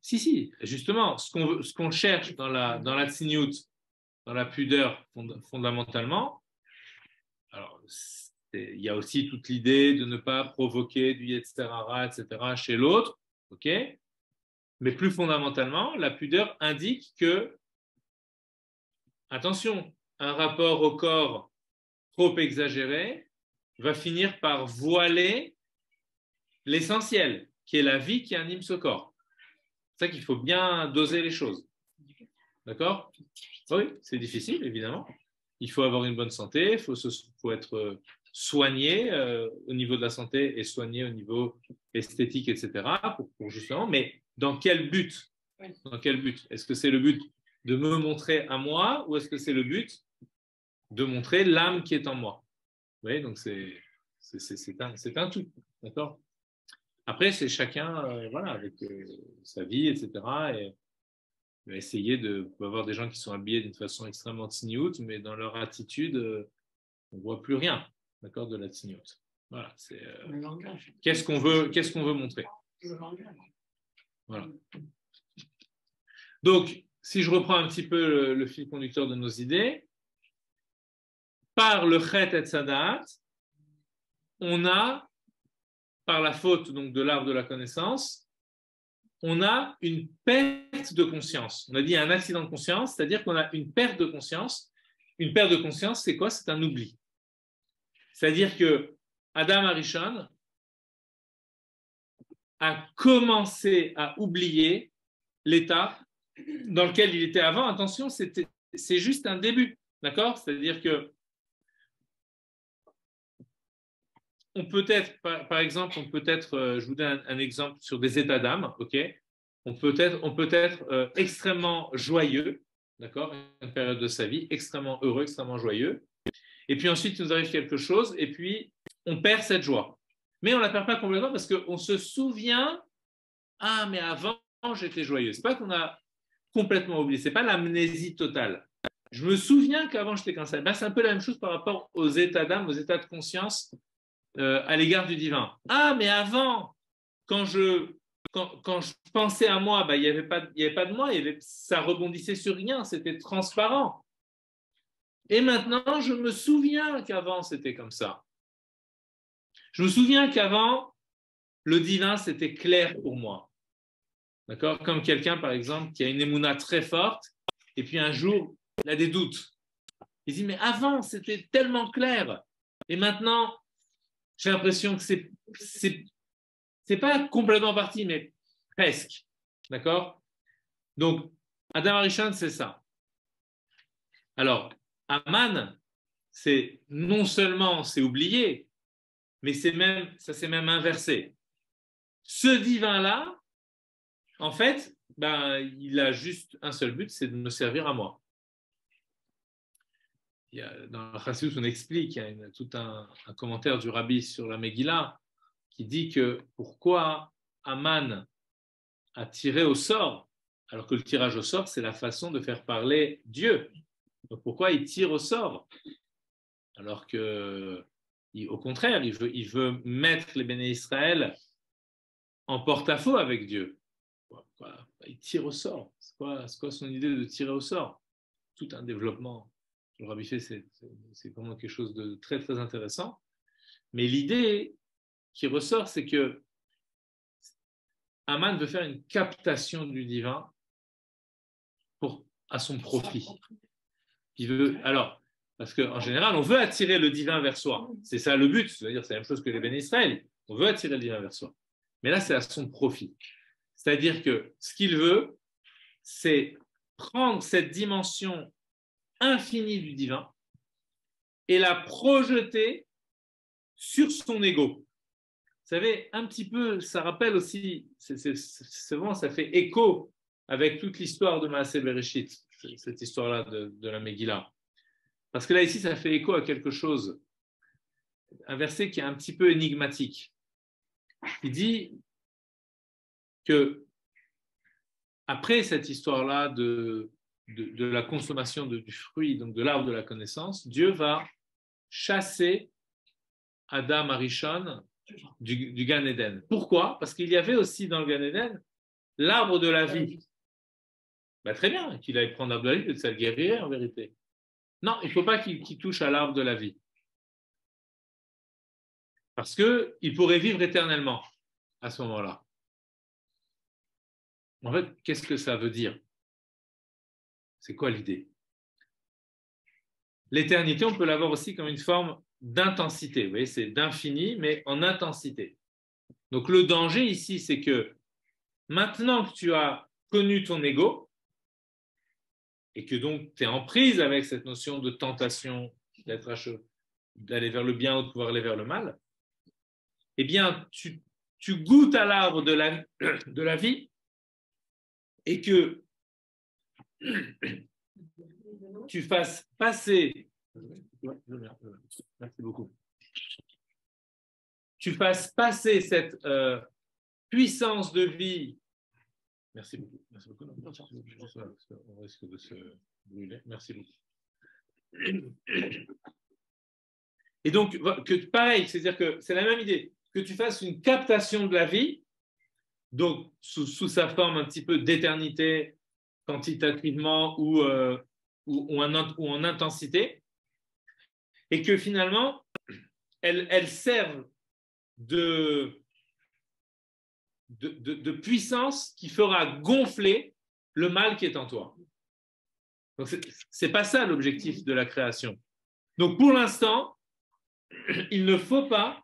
Si, si, justement, ce qu'on ce qu'on cherche dans la, dans la dans la pudeur fond- fondamentalement, alors il y a aussi toute l'idée de ne pas provoquer du yetzerara, etc. chez l'autre, ok? Mais plus fondamentalement, la pudeur indique que, attention, un rapport au corps trop exagéré va finir par voiler l'essentiel, qui est la vie qui anime ce corps. C'est ça qu'il faut bien doser les choses. D'accord? Oui, c'est difficile, évidemment. Il faut avoir une bonne santé, il faut, être euh, soigné euh, au niveau de la santé et soigné au niveau esthétique, etc. Pour justement, mais dans quel but Oui. Dans quel but? Est-ce que c'est le but de me montrer à moi ou est-ce que c'est le but de montrer l'âme qui est en moi? Vous voyez, donc c'est c'est- c'est- c'est un, un tout. D'accord? Après, c'est chacun, euh, voilà, avec euh, sa vie, etc. Et va essayer de. Avoir des gens qui sont habillés d'une façon extrêmement tignout, mais dans leur attitude, euh, on ne voit plus rien, d'accord, de la tignout. Voilà, c'est. euh, Le langage. Qu'est-ce qu'on veut, qu'est-ce qu'on veut montrer? Le langage. Voilà. Donc, si je reprends un petit peu le, fil conducteur de nos idées, par le chet et sadat, on a, par la faute donc de l'arbre de la connaissance, on a une perte de conscience. On a dit un accident de conscience, c'est-à-dire qu'on a une perte de conscience. Une perte de conscience, c'est quoi? C'est un oubli. C'est-à-dire que Adam Arishon a à oublier l'état dans lequel il était avant, attention, c'est juste un début. C'est-à-dire que on peut être, par, exemple, on peut être, euh, je vous donne un, exemple sur des états d'âme, ok? On peut être, on peut être euh, extrêmement joyeux, d'accord? Une période de sa vie, extrêmement heureux, extrêmement joyeux. Et puis ensuite, il nous arrive quelque chose, et puis on perd cette joie. Mais on ne la perd pas complètement parce qu'on se souvient, ah, mais avant, j'étais joyeux. Ce n'est pas qu'on a complètement oublié, ce n'est pas l'amnésie totale. Je me souviens qu'avant, j'étais comme ça. Ben, c'est un peu la même chose par rapport aux états d'âme, aux états de conscience euh, à l'égard du divin. Ah, mais avant, quand je, quand, je pensais à moi, ben, il n'y avait, pas, avait pas de moi, ça rebondissait sur rien, c'était transparent. Et maintenant, je me souviens qu'avant, c'était comme ça. Je me souviens qu'avant, le divin, c'était clair pour moi. D'accord? Comme quelqu'un, par exemple, qui a une émouna très forte, et puis un jour, il a des doutes. Il dit, mais avant, c'était tellement clair. Et maintenant, j'ai l'impression que c'est, c'est, pas complètement parti, mais presque. D'accord? Donc, Adam Arishon, c'est ça. Alors, Aman, c'est non seulement c'est oublié, mais c'est même, ça s'est même inversé. Ce divin-là, en fait, ben, il a juste un seul but, c'est de me servir à moi. Dans la Chassidut, on explique, il y a tout un, commentaire du rabbi sur la Megillah qui dit que pourquoi Aman a tiré au sort, alors que le tirage au sort, c'est la façon de faire parler Dieu. Pourquoi il tire au sort Alors que, au contraire, il veut, mettre les béné Israël en porte-à-faux avec Dieu. Il tire au sort. C'est quoi, quoi, son idée de tirer au sort? Tout un développement. Le rabbi fait, c'est vraiment quelque chose de très très intéressant. Mais l'idée qui ressort, c'est que Aman veut faire une captation du divin pour, à son profit. Il veut, alors, parce qu'en général, on veut attirer le divin vers soi. C'est ça le but. C'est-à-dire, c'est la même chose que les bénis Israël. On veut attirer le divin vers soi. Mais là, c'est à son profit. C'est-à-dire que ce qu'il veut, c'est prendre cette dimension infinie du divin et la projeter sur son ego. Vous savez, un petit peu, ça rappelle aussi, c'est vraiment, ça fait écho avec toute l'histoire de Maaseh Bereshit cette histoire-là de, la Megillah. Parce que là, ici, ça fait écho à quelque chose, un verset qui est un petit peu énigmatique. Il dit que après cette histoire-là de, de, la consommation du fruit, donc de l'arbre de la connaissance, Dieu va chasser Adam Arishon du, du Gan. Pourquoi? Parce qu'il y avait aussi dans le Gan Eden l'arbre de la vie. Bah, très bien qu'il aille prendre l'arbre de la vie, ça le guérirait en vérité. Non, il ne faut pas qu'il touche à l'arbre de la vie. Parce qu'il pourrait vivre éternellement à ce moment-là. En fait, qu'est-ce que ça veut dire? C'est quoi l'idée? L'éternité, on peut l'avoir aussi comme une forme d'intensité. Vous voyez, c'est d'infini, mais en intensité. Donc le danger ici, c'est que maintenant que tu as connu ton ego, et que donc tu es en prise avec cette notion de tentation, d'être d'aller vers le bien ou de pouvoir aller vers le mal, eh bien, tu, goûtes à l'arbre de la, [clears throat] de la vie et que [clears throat] tu fasses passer. Merci beaucoup. Tu fasses passer cette euh, puissance de vie Merci beaucoup. Merci beaucoup. On risque de se brûler. Merci beaucoup. [clears throat] Et donc, que pareil, c'est-à-dire que c'est la même idée, que tu fasses une captation de la vie, donc sous, sa forme un petit peu d'éternité, quantitativement ou, euh, ou, en, ou, en, intensité, et que finalement, elle, elle serve de, de, puissance qui fera gonfler le mal qui est en toi. Donc, ce n'est pas ça l'objectif de la création. Donc, pour l'instant, [clears throat] il ne faut pas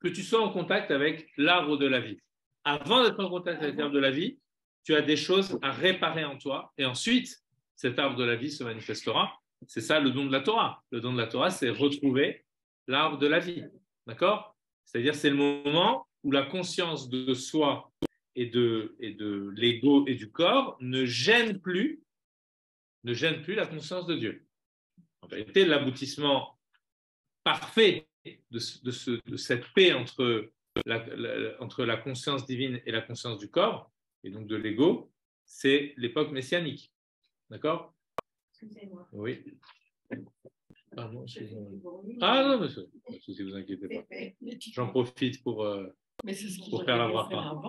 que tu sois en contact avec l'arbre de la vie. Avant d'être en contact avec l'arbre de la vie, tu as des choses à réparer en toi. Et ensuite, cet arbre de la vie se manifestera. C'est ça le don de la Torah. Le don de la Torah, c'est retrouver l'arbre de la vie. D'accord? C'est-à-dire, c'est le moment où la conscience de soi et de, l'ego et du corps ne gêne plus, la conscience de Dieu. En vérité, l'aboutissement parfait de, cette paix entre la, conscience divine et la conscience du corps, et donc de l'ego, c'est l'époque messianique. D'accord? Oui. Pardon, ah non, monsieur, si vous inquiétez pas. J'en profite pour, euh, pour faire la bracha.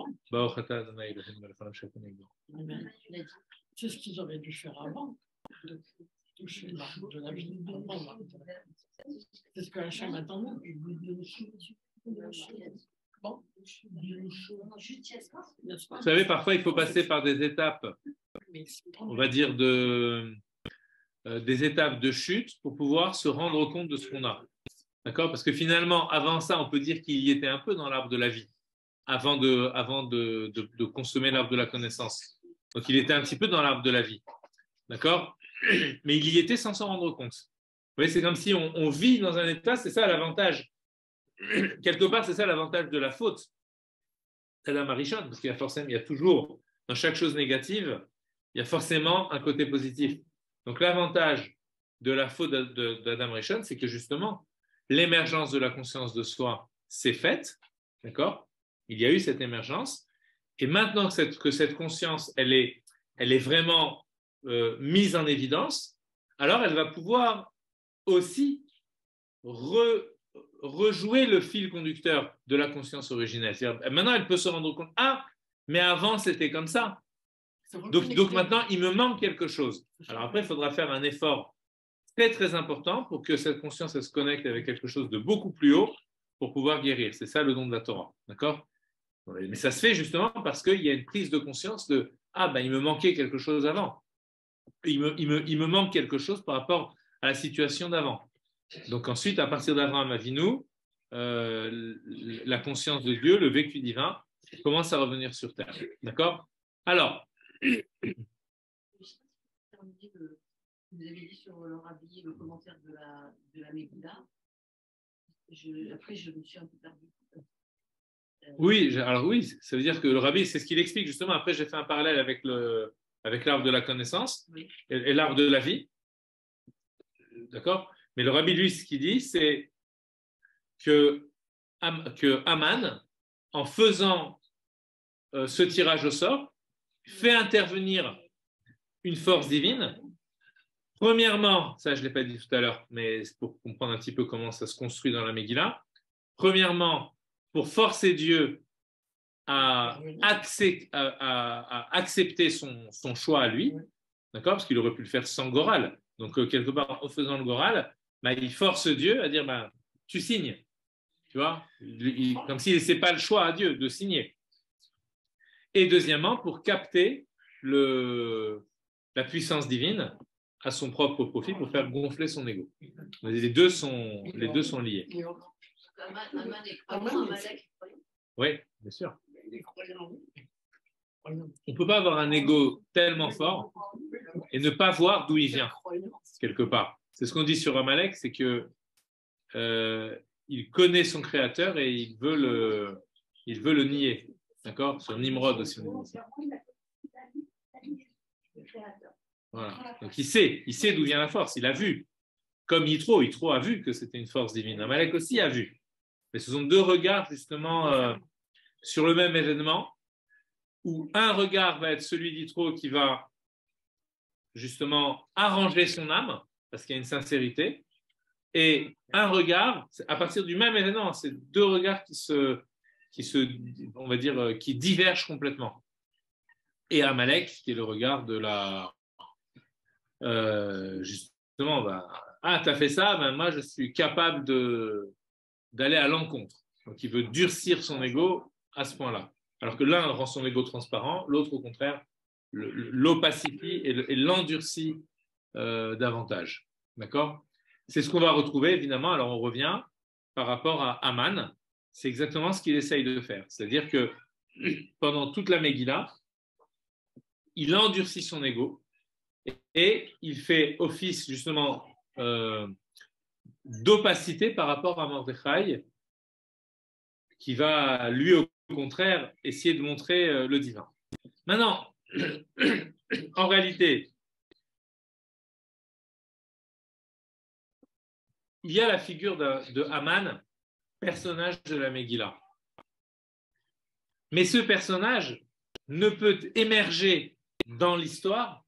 C'est ce qu'ils auraient dû faire avant, de toucher de la vie. C'est ce que Hachem attendait. Vous savez, parfois, il faut passer par des étapes, on va dire, de, euh, des étapes de chute pour pouvoir se rendre compte de ce qu'on a. D'accord? Parce que finalement, avant ça, on peut dire qu'il y était un peu dans l'arbre de la vie, avant de, avant de, de, consommer l'arbre de la connaissance. Donc, il était un petit peu dans l'arbre de la vie. D'accord? Mais il y était sans s'en rendre compte. Vous voyez, c'est comme si on, vit dans un état, c'est ça l'avantage quelque part, c'est ça l'avantage de la faute. Adam Arishon, parce qu'il y a forcément, il y a toujours, dans chaque chose négative, il y a forcément un côté positif. Donc l'avantage de la faute d'Adam Arishon, c'est que justement, l'émergence de la conscience de soi s'est faite, d'accord? Il y a eu cette émergence, et maintenant que cette, que cette conscience, elle est, elle est vraiment euh, mise en évidence, alors elle va pouvoir aussi re, rejouer le fil conducteur de la conscience originelle. Maintenant, elle peut se rendre compte, ah, mais avant, c'était comme ça. Donc, donc, maintenant, il me manque quelque chose. Alors après, il faudra faire un effort très, très important pour que cette conscience se connecte avec quelque chose de beaucoup plus haut pour pouvoir guérir. C'est ça le don de la Torah. D'accord? Mais ça se fait justement parce qu'il y a une prise de conscience de, ah, ben, il me manquait quelque chose avant. Il me, il me, il me manque quelque chose par rapport à la situation d'avant. Donc ensuite, à partir d'Abraham Avinu, euh, la conscience de Dieu, le vécu divin, commence à revenir sur terre. D'accord? Alors. Vous avez dit sur le rabbi le commentaire de la, de la. Je, après, je me suis un peu perdu. Euh, oui, alors oui, ça veut dire que le rabbi, c'est ce qu'il explique justement. Après, j'ai fait un parallèle avec le avec l'arbre de la connaissance et l'arbre de la vie. D'accord? Mais le rabbi, lui, ce qu'il dit, c'est que, que Aman, en faisant euh, ce tirage au sort, fait intervenir une force divine. Premièrement, ça je ne l'ai pas dit tout à l'heure, mais pour comprendre un petit peu comment ça se construit dans la Megillah. Premièrement, pour forcer Dieu à, accepter son, choix à lui, Parce qu'il aurait pu le faire sans Goral. Donc, euh, quelque part, en faisant le Goral, bah, il force Dieu à dire bah, tu signes. Tu vois Comme s'il ne laissait pas le choix à Dieu de signer. Et deuxièmement, pour capter la puissance divine à son propre profit pour faire gonfler son ego. Les deux sont, les deux sont liés. Oui, bien sûr. On ne peut pas avoir un ego tellement fort et ne pas voir d'où il vient, quelque part. C'est ce qu'on dit sur Amalek, c'est que euh, il connaît son créateur et il veut le, il veut le nier. D'accord Sur Nimrod aussi. Voilà. Donc il sait, il sait d'où vient la force, il a vu. Comme Yitro, Yitro a vu que c'était une force divine. Amalek aussi a vu. Mais ce sont deux regards justement euh, sur le même événement, où un regard va être celui d'Yitro qui va justement arranger son âme, parce qu'il y a une sincérité, et un regard, à partir du même événement, c'est deux regards qui se, qui se, on va dire, euh, qui divergent complètement. Et Amalek, qui est le regard de la, euh, justement, bah, ah, tu as fait ça, ben moi je suis capable d'aller à l'encontre. Donc il veut durcir son ego à ce point-là. Alors que l'un rend son ego transparent, l'autre au contraire l'opacifie et l'endurcit euh, davantage. D'accord? C'est ce qu'on va retrouver, évidemment. Alors, on revient par rapport à Aman. C'est exactement ce qu'il essaye de faire. C'est-à-dire que [clears throat] pendant toute la Megillah, il endurcit son ego et il fait office justement euh, d'opacité par rapport à Mordechai, qui va lui au contraire essayer de montrer euh, le divin. Maintenant, [clears throat] en réalité, il y a la figure de, de Haman, personnage de la Megillah. Mais ce personnage ne peut émerger dans l'histoire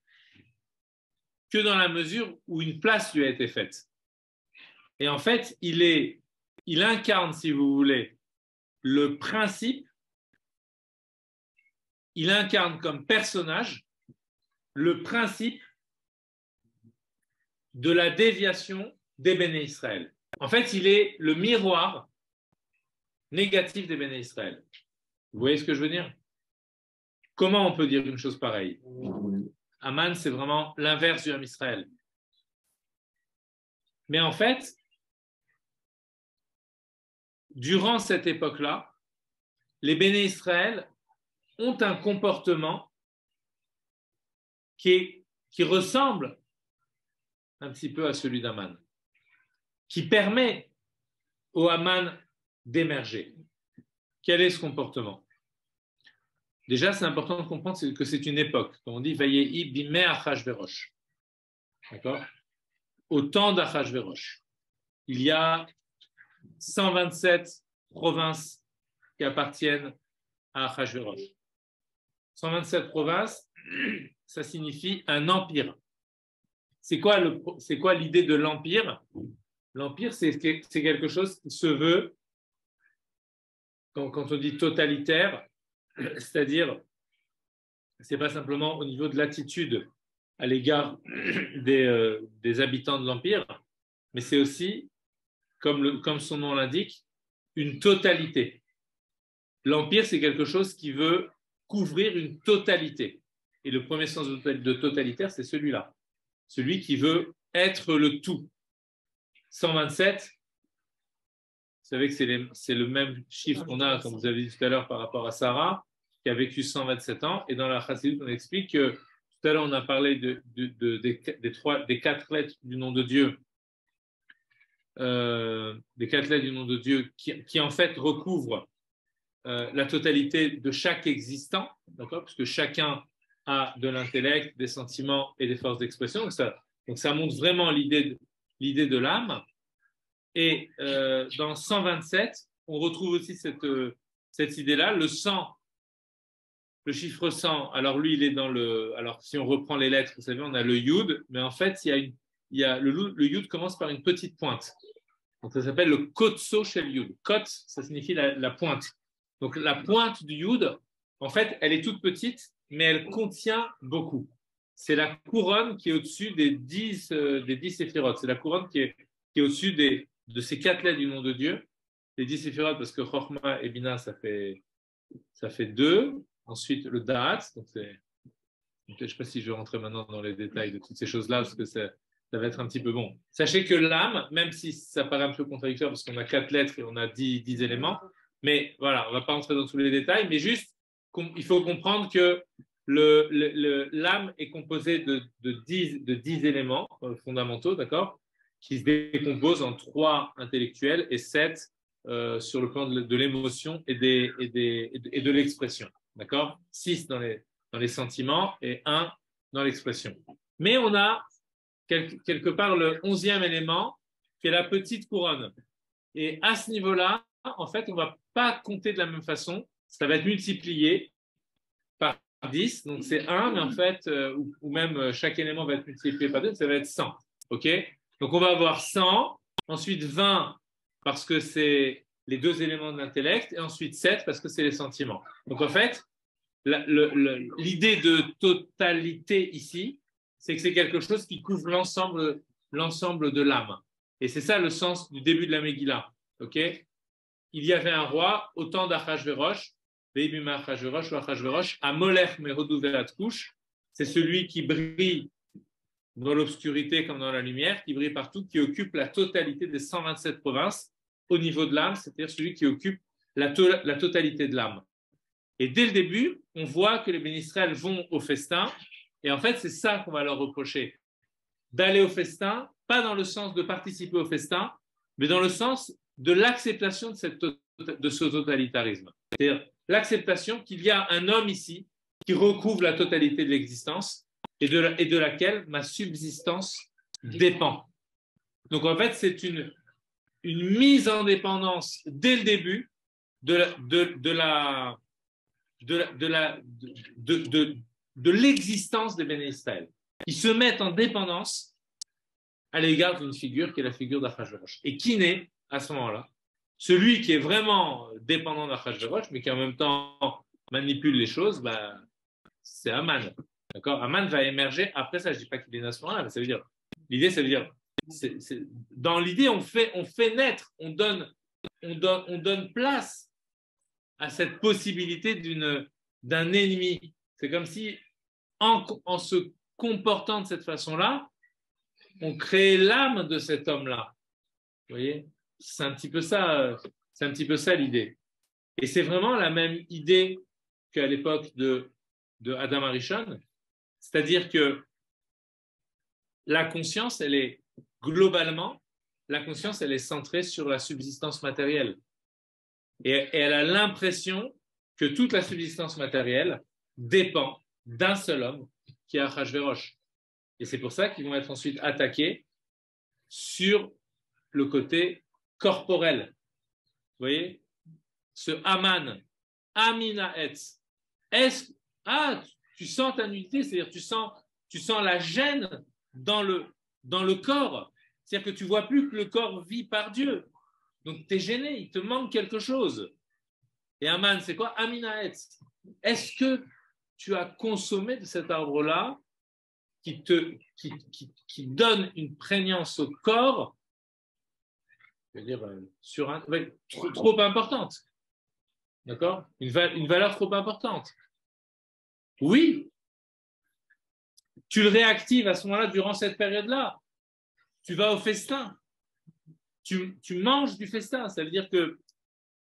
que dans la mesure où une place lui a été faite. Et en fait, il, est, il incarne, si vous voulez, le principe, il incarne comme personnage le principe de la déviation des béné Israël. En fait, il est le miroir négatif des béné Israël. Vous voyez ce que je veux dire? Comment on peut dire une chose pareille? Aman, c'est vraiment l'inverse du Ham Israël. Mais en fait, durant cette époque-là, les béné Israël ont un comportement qui, ressemble un petit peu à celui d'Aman, qui permet au Aman d'émerger. Quel est ce comportement? Déjà, c'est important de comprendre que c'est une époque. Quand on dit Vayehi bimé Achashverosh. D'accord? Au temps d'Achashverosh. Il y a 127 provinces qui appartiennent à Achashverosh. 127 provinces, ça signifie un empire. C'est quoi, l'idée de l'empire? L'empire, c'est quelque chose qui se veut, quand on dit totalitaire, [laughs] c'est-à-dire, c'est pas simplement au niveau de l'attitude à l'égard [clears throat] des, euh, des, habitants de l'empire, mais c'est aussi comme, son nom l'indique, une totalité. L'empire, c'est quelque chose qui veut couvrir une totalité. Et le premier sens de totalitaire, c'est celui-là. Celui qui veut être le tout. 127, vous savez que c'est le même chiffre qu'on a, comme vous avez dit tout à l'heure, par rapport à Sarah, qui a vécu 127 ans. Et dans la Chassidut, on explique que tout à l'heure, on a parlé de, des, quatre lettres du nom de Dieu euh, des quatre lettres du nom de Dieu qui, en fait recouvrent euh, la totalité de chaque existant, d'accord? Parce que chacun a de l'intellect, des sentiments et des forces d'expression. Donc ça, montre vraiment l'idée de l'âme. Et euh, dans 127, on retrouve aussi cette, cette idée-là. Le 100, le chiffre 100, alors lui, il est dans le. Alors si on reprend les lettres, vous savez, on a le yud, mais en fait, il y a une il y a le, yud commence par une petite pointe. Donc ça s'appelle le kotso shel yud. Kot, ça signifie la, pointe. Donc la pointe du yud, en fait, elle est toute petite, mais elle contient beaucoup. C'est la couronne qui est au-dessus des dix, euh, des dix séphirotes. C'est la couronne qui est, qui est au-dessus des, de ces quatre lettres du nom de Dieu. Les dix séphirotes, parce que Chorma et Bina, ça fait, ça fait deux. Ensuite, le Da'at, donc je ne sais pas si je vais rentrer maintenant dans les détails de toutes ces choses-là, parce que ça va être un petit peu bon. Sachez que l'âme, même si ça paraît un peu contradictoire parce qu'on a quatre lettres et on a dix, éléments, mais voilà, on ne va pas entrer dans tous les détails, mais juste, il faut comprendre que l'âme est composée de, de, dix, de dix éléments euh, fondamentaux, d'accord, qui se décomposent en trois intellectuels et sept euh, sur le plan de, l'émotion et, des, et, des, et de l'expression, d'accord? Six dans les, dans les sentiments et un dans l'expression. Mais on a quelque part le onzième élément, qui est la petite couronne. Et à ce niveau-là, en fait, on ne va pas compter de la même façon. Ça va être multiplié par 10. Donc, c'est 1, mais en fait, euh, ou, même euh, chaque élément va être multiplié par 2, ça va être 100. OK? Donc, on va avoir 100, ensuite 20 parce que c'est les deux éléments de l'intellect, et ensuite 7 parce que c'est les sentiments. Donc, en fait, l'idée de totalité ici, c'est que c'est quelque chose qui couvre l'ensemble, l'ensemble de l'âme. Et c'est ça le sens du début de la Megillah. ok? Il y avait un roi au temps d'Achashverosh, Amolech c'est celui qui brille dans l'obscurité comme dans la lumière, qui brille partout, qui occupe la totalité des 127 provinces au niveau de l'âme, c'est-à-dire celui qui occupe la, la totalité de l'âme. Et dès le début, on voit que les bénistrels vont au festin. Et en fait, c'est ça qu'on va leur reprocher. D'aller au festin, pas dans le sens de participer au festin, mais dans le sens de l'acceptation de, cette, de ce totalitarisme. C'est-à-dire l'acceptation qu'il y a un homme ici qui recouvre la totalité de l'existence et de, et de laquelle ma subsistance dépend. Donc en fait, c'est une, une mise en dépendance dès le début de la, de, de la, de, la, de, de, de l'existence des Béné. Ils se mettent en dépendance à l'égard d'une figure qui est la figure d'Achashverosh. Et qui naît à ce moment-là? Celui qui est vraiment dépendant d'Achashverosh, mais qui en même temps manipule les choses, bah, c'est Aman. D'accord? Aman va émerger après ça. Je ne dis pas qu'il est né mais ça veut dire. L'idée, ça veut dire. dans l'idée, on fait, on fait naître, on donne, on, donne, on donne place à cette possibilité d'un ennemi. C'est comme si, en, se comportant de cette façon-là, on crée l'âme de cet homme-là. Vous voyez? C'est un petit peu ça, c'est un petit peu ça l'idée. Et c'est vraiment la même idée qu'à l'époque de, de Adam Arishon, c'est-à-dire que la conscience, elle est globalement, la conscience, elle est centrée sur la subsistance matérielle. Et, elle a l'impression que toute la subsistance matérielle dépend d'un seul homme qui est Achashverosh. Et c'est pour ça qu'ils vont être ensuite attaqués sur le côté corporel. Vous voyez? Ce Aman, Amina Etz. Est-ce ah, tu sens ta nudité, c'est-à-dire tu sens, tu sens la gêne dans le, dans le corps. C'est-à-dire que tu vois plus que le corps vit par Dieu. Donc tu es gêné, il te manque quelque chose. Et Aman, c'est quoi? Aminaetz. Est-ce que tu as consommé de cet arbre-là qui, te, qui, qui, donne une prégnance au corps, je veux dire, euh, sur un, trop, importante D'accord? Une valeur trop importante. Oui, tu le réactives à ce moment-là durant cette période-là. Tu vas au festin tu, manges du festin. Ça veut dire que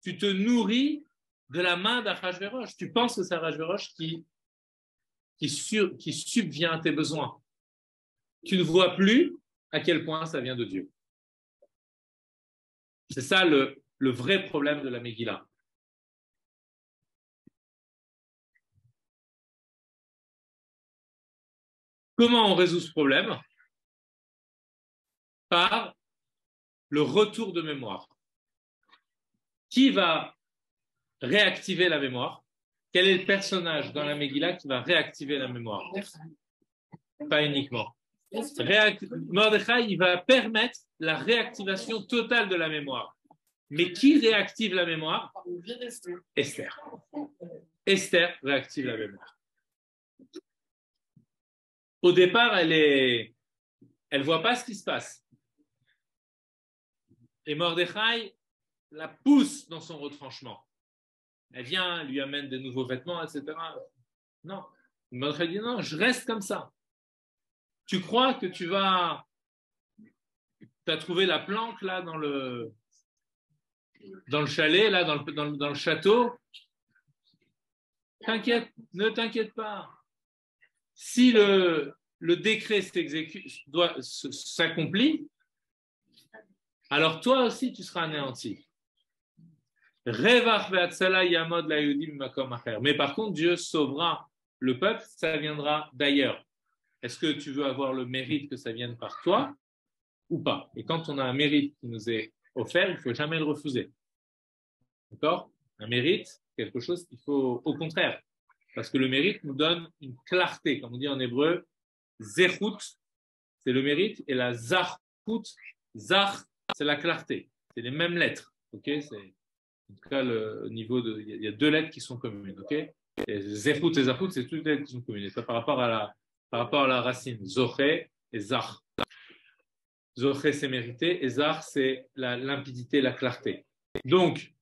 tu te nourris de la main d'Achashverosh. Tu penses que c'est Achashverosh qui, qui, qui subvient à tes besoins. Tu ne vois plus à quel point ça vient de Dieu. C'est ça le, le, vrai problème de la Megillah. Comment on résout ce problème? Par le retour de mémoire. Qui va réactiver la mémoire? Quel est le personnage dans la Megillah qui va réactiver la mémoire? Pas uniquement. Mordechai, il va permettre la réactivation totale de la mémoire. Mais qui réactive la mémoire? Esther. Esther réactive la mémoire. Au départ, elle elle voit pas ce qui se passe. Et Mordechai la pousse dans son retranchement. Elle vient, lui amène des nouveaux vêtements, etc. Non. Mordechai dit non, je reste comme ça. Tu crois que tu vas. Tu as trouvé la planque là dans le, dans le chalet, là, dans le, dans le château? T'inquiète, ne t'inquiète pas. Si le, le décret s'accomplit, alors toi aussi tu seras anéanti. Mais par contre, Dieu sauvera le peuple, ça viendra d'ailleurs. Est-ce que tu veux avoir le mérite que ça vienne par toi ou pas? Et quand on a un mérite qui nous est offert, il ne faut jamais le refuser. D'accord? Un mérite, quelque chose qu'il faut au contraire. Parce que le mérite nous donne une clarté, comme on dit en hébreu, zechut, c'est le mérite, et la zarhut, zar, c'est la clarté. C'est les mêmes lettres. Ok? En tout cas, le niveau de. Il y a deux lettres qui sont communes. Ok? Et Zahut, c'est toutes les lettres qui sont communes. Et ça par rapport à la, par rapport à la racine. Zoché et Zar. Zoché, c'est mérité. Et Zar, c'est la limpidité, la clarté. Donc,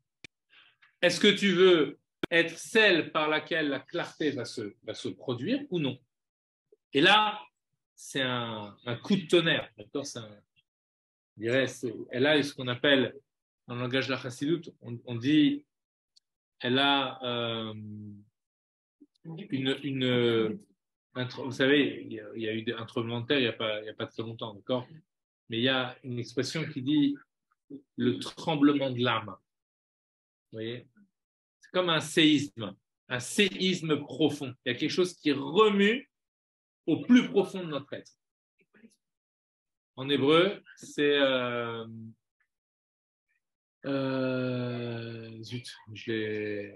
est-ce que tu veux être celle par laquelle la clarté va se, va se produire ou non Et là, c'est un, coup de tonnerre. D'accord? Elle a ce qu'on appelle, dans le langage de la chassidoute, on, dit elle a euh, une, vous savez, il y, a, il y a eu un tremblement de terre il n'y a, a pas très longtemps, d'accord? Mais il y a une expression qui dit le tremblement de l'âme. Vous voyez? Comme un séisme, un séisme profond. Il y a quelque chose qui remue au plus profond de notre être. En hébreu, c'est. Euh, euh, zut, je.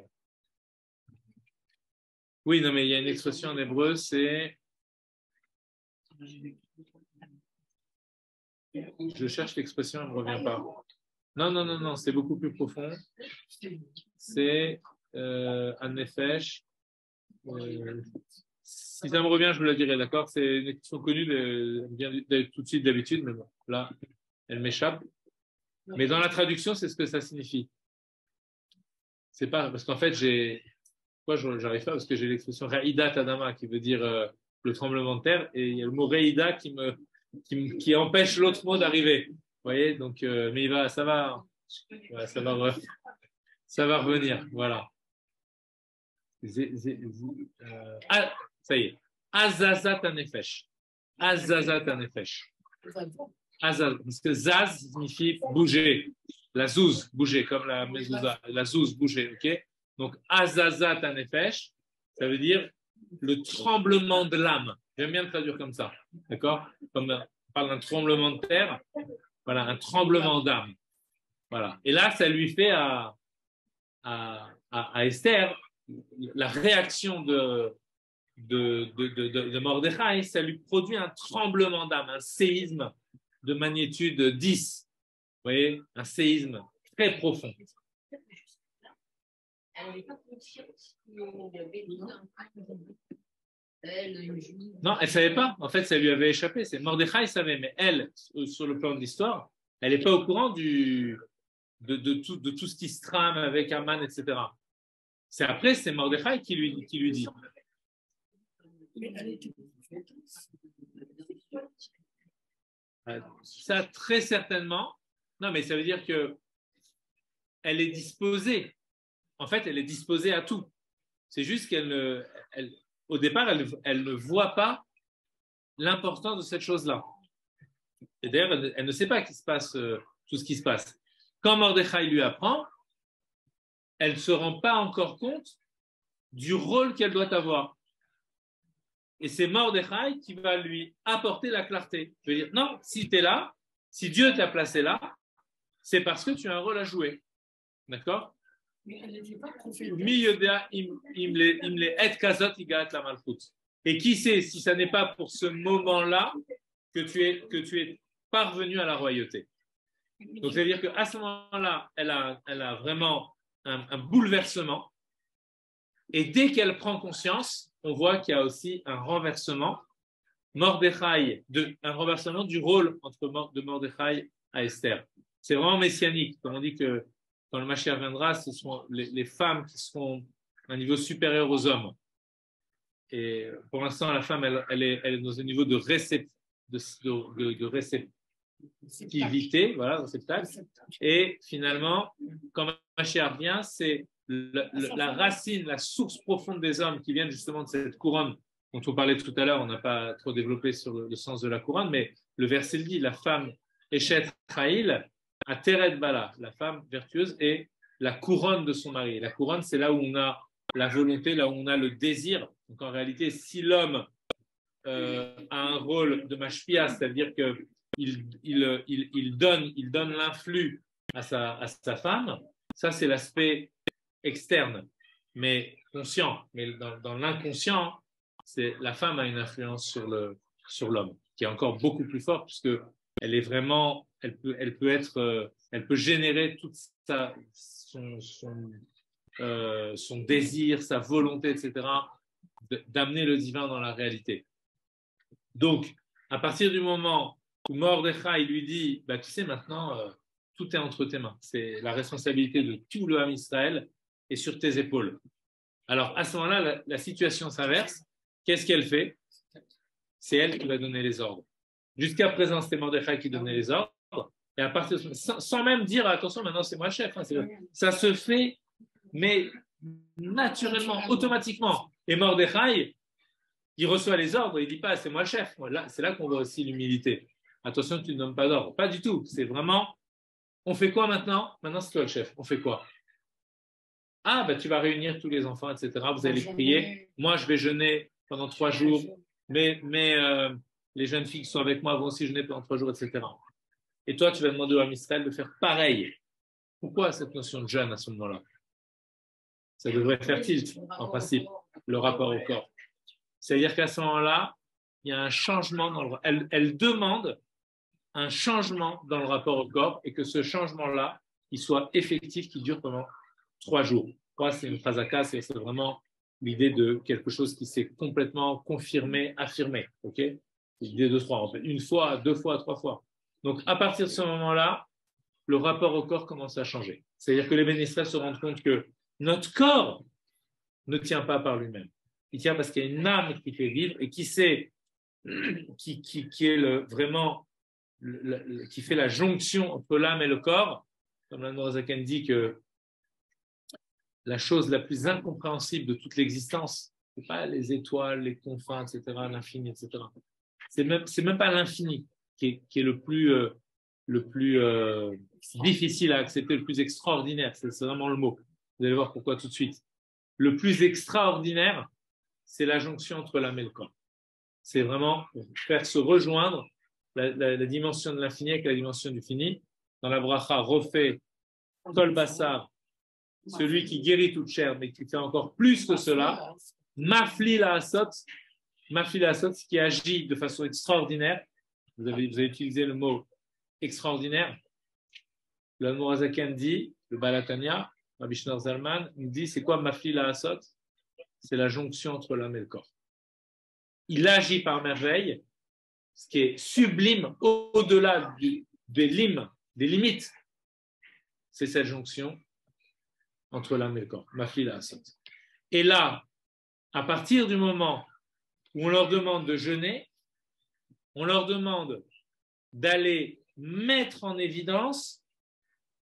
Oui, non, mais il y a une expression en hébreu, c'est. Je cherche l'expression, elle ne me revient pas. Non, non, non, non, c'est beaucoup plus profond. C'est euh, un nefesh. Euh, si ça me revient, je vous la dirai, d'accord? C'est une expression connue, vient tout de suite d'habitude, mais bon, là, elle m'échappe. Mais dans la traduction, c'est ce que ça signifie. C'est pas parce qu'en fait, j'ai pourquoi j'arrive pas? Parce que j'ai l'expression Raïda Tadama qui veut dire euh, le tremblement de terre et il y a le mot Raïda qui me qui, qui empêche l'autre mot d'arriver. Vous voyez? Donc, euh, mais il va, ça va, ça va, ça va revenir. Voilà. Euh, ah, ça y est. Azazat anefesh. Azazat anefesh. Azaz, parce que zaz signifie bouger. La zouze, bouger, comme la mezouza. La zouze, bouger, ok donc, Azazat Anefesh, ça veut dire le tremblement de l'âme. J'aime bien le traduire comme ça. D'accord? Comme on parle d'un tremblement de terre, voilà, un tremblement d'âme. Voilà. Et là, ça lui fait à, à, Esther la réaction de, de, de, de, de Mordechai, ça lui produit un tremblement d'âme, un séisme de magnitude 10. Vous voyez Un séisme très profond. Non, elle ne savait pas. En fait, ça lui avait échappé. C'est Mordechai savait, mais elle, sur le plan de l'histoire, elle n'est pas au courant du, de, tout, de tout ce qui se trame avec Aman, etc. C'est après, c'est Mordechai qui lui, qui lui dit. Ça, très certainement. Non, mais ça veut dire que elle est disposée en fait, elle est disposée à tout. C'est juste qu'elle ne, au départ, elle, ne voit pas l'importance de cette chose-là. Et d'ailleurs, elle, ne sait pas qu'il se passe euh, tout ce qui se passe. Quand Mordechai lui apprend, elle ne se rend pas encore compte du rôle qu'elle doit avoir. Et c'est Mordechai qui va lui apporter la clarté. Je veux dire, non, si tu es là, si Dieu t'a placé là, c'est parce que tu as un rôle à jouer. D'accord? Et qui sait si ce n'est pas pour ce moment-là que tu es, que tu es parvenu à la royauté? Donc, c'est-à-dire qu'à ce moment-là, elle a, elle a vraiment un, bouleversement. Et dès qu'elle prend conscience, on voit qu'il y a aussi un renversement, Mordechai, de, un renversement du rôle entre, de Mordechai à Esther. C'est vraiment messianique. Comme on dit que quand le Mashiach viendra, ce sont les, femmes qui seront à un niveau supérieur aux hommes. Et pour l'instant, la femme, elle, est, elle, est, dans un niveau de, de, réceptivité, voilà, Et finalement, quand Mashiach vient, c'est la, racine, la source profonde des hommes qui viennent justement de cette couronne dont on parlait tout à l'heure. On n'a pas trop développé sur le, sens de la couronne, mais le verset dit la femme Echet Traïl, à Teret Bala, la femme vertueuse, est la couronne de son mari. La couronne, c'est là où on a la volonté, là où on a le désir. Donc en réalité, si l'homme euh, a un rôle de mashpia, c'est-à-dire qu'il il, il, il, donne il donne l'influx à sa, à sa femme, ça c'est l'aspect externe, mais conscient. Mais dans, l'inconscient, c'est la femme a une influence sur le sur l'homme, qui est encore beaucoup plus forte puisque elle est vraiment elle peut, elle peut être, euh, elle peut générer toute sa, son, euh, son, désir, sa volonté, etc., d'amener le divin dans la réalité. Donc, à partir du moment où Mordechai lui dit, bah, tu sais, maintenant, euh, tout est entre tes mains. C'est la responsabilité de tout le Ham Israël et sur tes épaules. Alors, à ce moment-là, la, situation s'inverse. Qu'est-ce qu'elle fait? C'est elle qui va donner les ordres. Jusqu'à présent, c'était Mordechai qui donnait les ordres. Et à partir sans, même dire attention, maintenant c'est moi chef. Hein, ça se fait, mais naturellement, automatiquement. Et Mordechai, il reçoit les ordres, il dit pas c'est moi chef. Là, c'est là qu'on voit aussi l'humilité. Attention, tu ne donnes pas d'ordre. Pas du tout. C'est vraiment, on fait quoi maintenant? Maintenant, c'est toi le chef. On fait quoi? Ah, ben, tu vas réunir tous les enfants, etc. Vous allez prier. Moi, je vais jeûner pendant trois jours. Mais, mais euh, les jeunes filles qui sont avec moi vont aussi jeûner pendant trois jours, etc. Et toi, tu vas demander à Israël de faire pareil. Pourquoi cette notion de jeûne à ce moment-là? Ça devrait faire tilt, en principe, le rapport au corps. C'est-à-dire qu'à ce moment-là, il y a un changement dans le... Elle, elle demande un changement dans le rapport au corps et que ce changement-là, il soit effectif, qui dure pendant trois jours. C'est une phrase à casse, c'est vraiment l'idée de quelque chose qui s'est complètement confirmé, affirmé. L'idée de trois. Une fois, deux fois, trois fois. Donc, à partir de ce moment-là, le rapport au corps commence à changer. C'est-à-dire que les bénéficiaires se rendent compte que notre corps ne tient pas par lui-même. Il tient parce qu'il y a une âme qui fait vivre et qui sait, qui, qui, est vraiment, qui fait la jonction entre l'âme et le corps. Comme la Norazaken dit que la chose la plus incompréhensible de toute l'existence, c'est pas les étoiles, les confins, etc., l'infini, etc. C'est même, même pas l'infini qui est, qui est, le plus, euh, le plus euh, difficile à accepter, le plus extraordinaire. C'est vraiment le mot. Vous allez voir pourquoi tout de suite. Le plus extraordinaire, c'est la jonction entre l'âme et le corps. C'est vraiment faire se rejoindre la, dimension de l'infini avec la dimension du fini. Dans la bracha, refait Kol Bassar, celui qui guérit toute chair, mais qui fait encore plus que cela. Mafli la asot, Mafli la asot, qui agit de façon extraordinaire. Vous avez, utilisé le mot extraordinaire. Le Morazakan dit, le Balatania, Rabbi Zalman, il dit c'est quoi Mafli la asot? C'est la jonction entre l'âme et le corps. Il agit par merveille, ce qui est sublime au-delà des, limites. C'est cette jonction entre l'âme et le corps. Mafli la asot. Et là, à partir du moment où on leur demande de jeûner, on leur demande d'aller mettre en évidence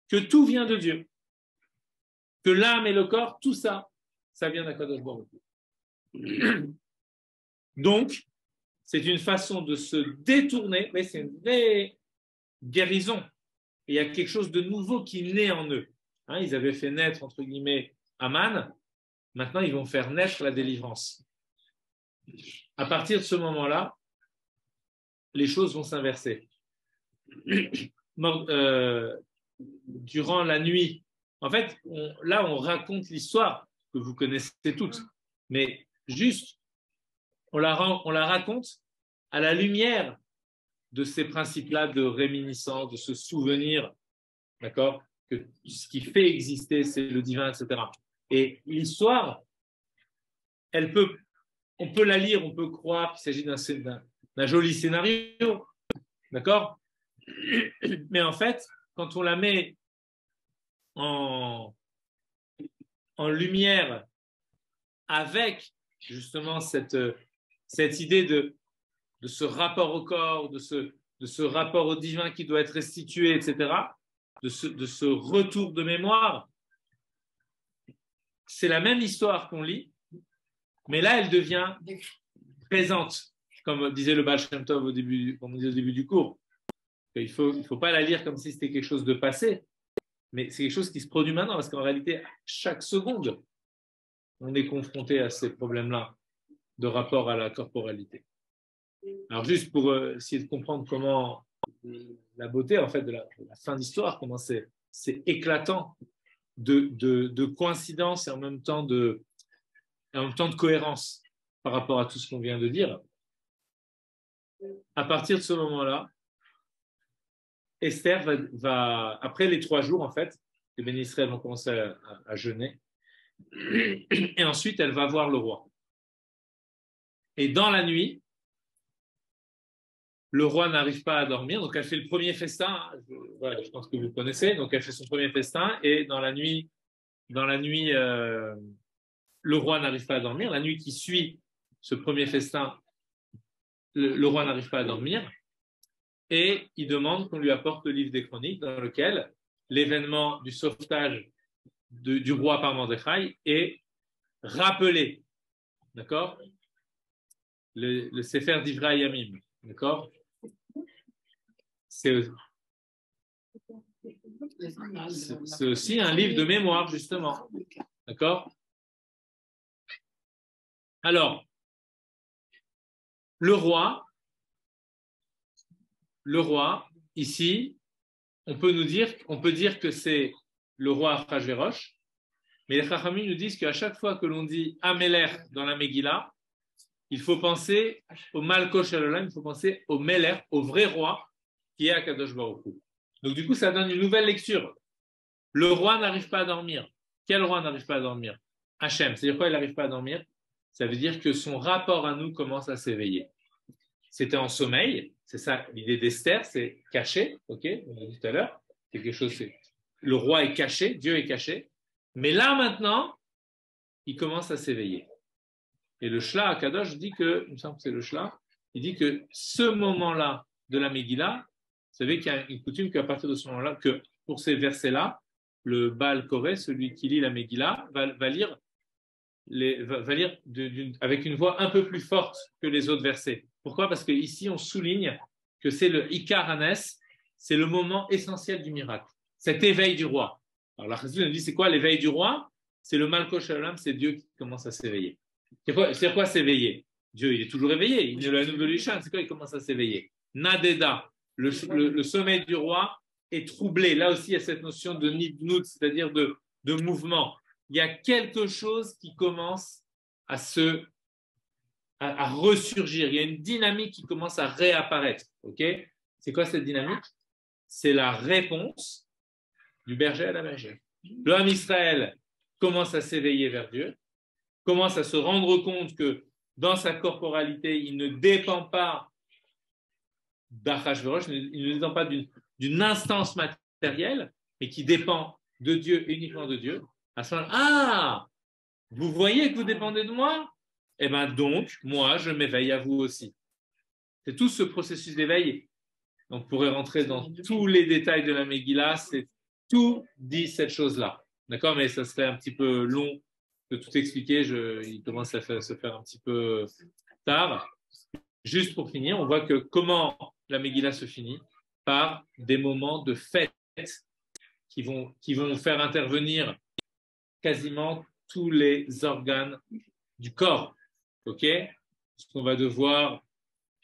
que tout vient de Dieu, que l'âme et le corps, tout ça, ça vient d'Akadosh Baruch [clears throat] Donc, c'est une façon de se détourner, mais c'est une vraie guérison. il y a quelque chose de nouveau qui naît en eux. Hein, ils avaient fait naître, entre guillemets, Aman. Maintenant, ils vont faire naître la délivrance. À partir de ce moment-là, les choses vont s'inverser. Euh, durant la nuit, en fait, là, on raconte l'histoire que vous connaissez toutes, mais juste, on la, on la raconte à la lumière de ces principes-là de réminiscence, de se souvenir, d'accord, que ce qui fait exister, c'est le divin, etc. Et l'histoire, on peut la lire, on peut croire qu'il s'agit d'un joli scénario, d'accord Mais en fait, quand on la met en lumière avec justement cette, cette idée de, ce rapport au corps, de ce, rapport au divin qui doit être restitué, etc., de ce, retour de mémoire, c'est la même histoire qu'on lit, mais là, elle devient présente comme disait le Baal au début, du cours, il ne faut, faut pas la lire comme si c'était quelque chose de passé, mais c'est quelque chose qui se produit maintenant, parce qu'en réalité, chaque seconde, on est confronté à ces problèmes-là de rapport à la corporalité. Alors juste pour euh, essayer de comprendre comment la beauté en fait de la, fin d'histoire, comment c'est, éclatant de, de, de, coïncidence et en même temps de, en même temps de cohérence par rapport à tout ce qu'on vient de dire à partir de ce moment-là, Esther va, après les trois jours, en fait, les bénis vont commencer à, jeûner. Et ensuite, elle va voir le roi. Et dans la nuit, le roi n'arrive pas à dormir, donc elle fait le premier festin. Je, pense que vous connaissez. Donc elle fait son premier festin et dans la nuit, dans la nuit, euh, le roi n'arrive pas à dormir. La nuit qui suit ce premier festin, le, roi n'arrive pas à dormir et il demande qu'on lui apporte le livre des chroniques dans lequel l'événement du sauvetage du roi par Mordechai est rappeler. D'accord? Le, le Sefer d'Ivra Yamim. D'accord? C'est aussi un livre de mémoire, justement. D'accord? Alors, le roi, le roi, ici, on peut nous dire, on peut dire que c'est le roi Achashverosh, mais les Chachamim nous disent qu'à chaque fois que l'on dit Ameler dans la Megillah, il faut penser au Malkosh il faut penser au Meler, au vrai roi qui est Akadosh Baruch Donc du coup, ça donne une nouvelle lecture. Le roi n'arrive pas à dormir. Quel roi n'arrive pas à dormir? Hachem. C'est-à-dire quoi il n'arrive pas à dormir? Ça veut dire que son rapport à nous commence à s'éveiller. C'était en sommeil, c'est ça l'idée d'Esther, c'est caché, ok? On a dit tout à l'heure, quelque chose, le roi est caché, Dieu est caché, mais là maintenant, il commence à s'éveiller. Et le Shla à Kadosh dit que, il me semble que c'est le Shla, il dit que ce moment-là de la Megillah, vous savez qu'il y a une coutume qu'à partir de ce moment-là, que pour ces versets-là, le Baal Koré, celui qui lit la Megillah, va, lire, avec une voix un peu plus forte que les autres versets. Pourquoi? Parce qu'ici, on souligne que c'est le Ikar Hanes, c'est le moment essentiel du miracle, cet éveil du roi. Alors la nous dit c'est quoi l'éveil du roi? C'est le Malko Shalom, c'est Dieu qui commence à s'éveiller. C'est quoi, quoi s'éveiller? Dieu, il est toujours éveillé, il est la nouvelle c'est quoi Il commence à s'éveiller? Nadeda, le, le, sommeil du roi est troublé. Là aussi, il y a cette notion de nidnout, c'est-à-dire de, de mouvement. Il y a quelque chose qui commence à se à, ressurgir. Il y a une dynamique qui commence à réapparaître. Ok? C'est quoi cette dynamique? C'est la réponse du berger à la bergère. L'homme Israël commence à s'éveiller vers Dieu, commence à se rendre compte que dans sa corporalité, il ne dépend pas d'Achashverosh, il ne dépend pas d'une instance matérielle, mais qui dépend de Dieu, uniquement de Dieu. À ce moment ah, vous voyez que vous dépendez de moi? Eh bien donc, moi, je m'éveille à vous aussi. C'est tout ce processus d'éveil. On pourrait rentrer dans tous les détails de la Megillah, c'est tout dit cette chose-là. D'accord? Mais ça serait un petit peu long de tout expliquer. Il commence à se faire un petit peu tard. Juste pour finir, on voit que comment la Megillah se finit par des moments de fête qui vont, qui vont faire intervenir quasiment tous les organes du corps. OK? Qu'on va devoir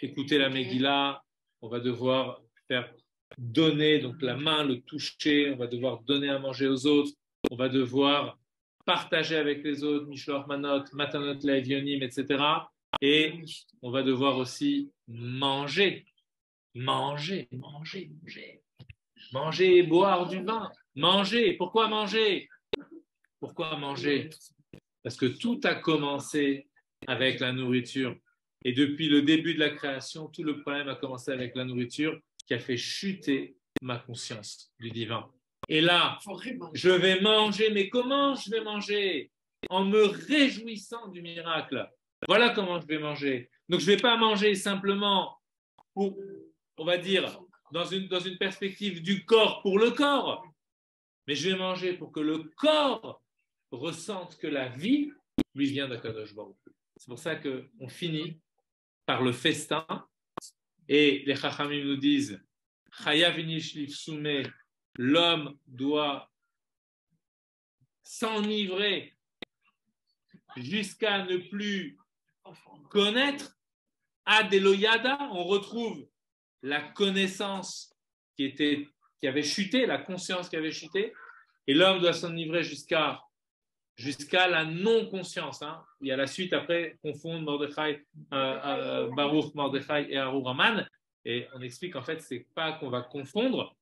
écouter la Megillah, on va devoir faire donner donc la main, le toucher, on va devoir donner à manger aux autres, on va devoir partager avec les autres, Mishlor Manot, Matanot Laevionim, etc. Et on va devoir aussi manger, manger, manger, manger, manger boire du vin, manger. Pourquoi manger? Pourquoi manger? Parce que tout a commencé avec la nourriture. Et depuis le début de la création, tout le problème a commencé avec la nourriture qui a fait chuter ma conscience du divin. Et là, je vais manger, mais comment je vais manger? En me réjouissant du miracle. Voilà comment je vais manger. Donc, je ne vais pas manger simplement pour, on va dire, dans une, dans une perspective du corps pour le corps, mais je vais manger pour que le corps ressente que la vie lui vient d'Akadosh Baruch. C'est pour ça qu'on finit par le festin et les Chachamim nous disent l'homme doit s'enivrer jusqu'à ne plus connaître. Adeloyada, on retrouve la connaissance qui, était, qui avait chuté, la conscience qui avait chuté, et l'homme doit s'enivrer jusqu'à la non-conscience. Hein. Il y a la suite après, confondre Mordechai, euh, euh, Baruch, Mordechai et Aruraman. Et on explique en fait, c'est pas qu'on va confondre,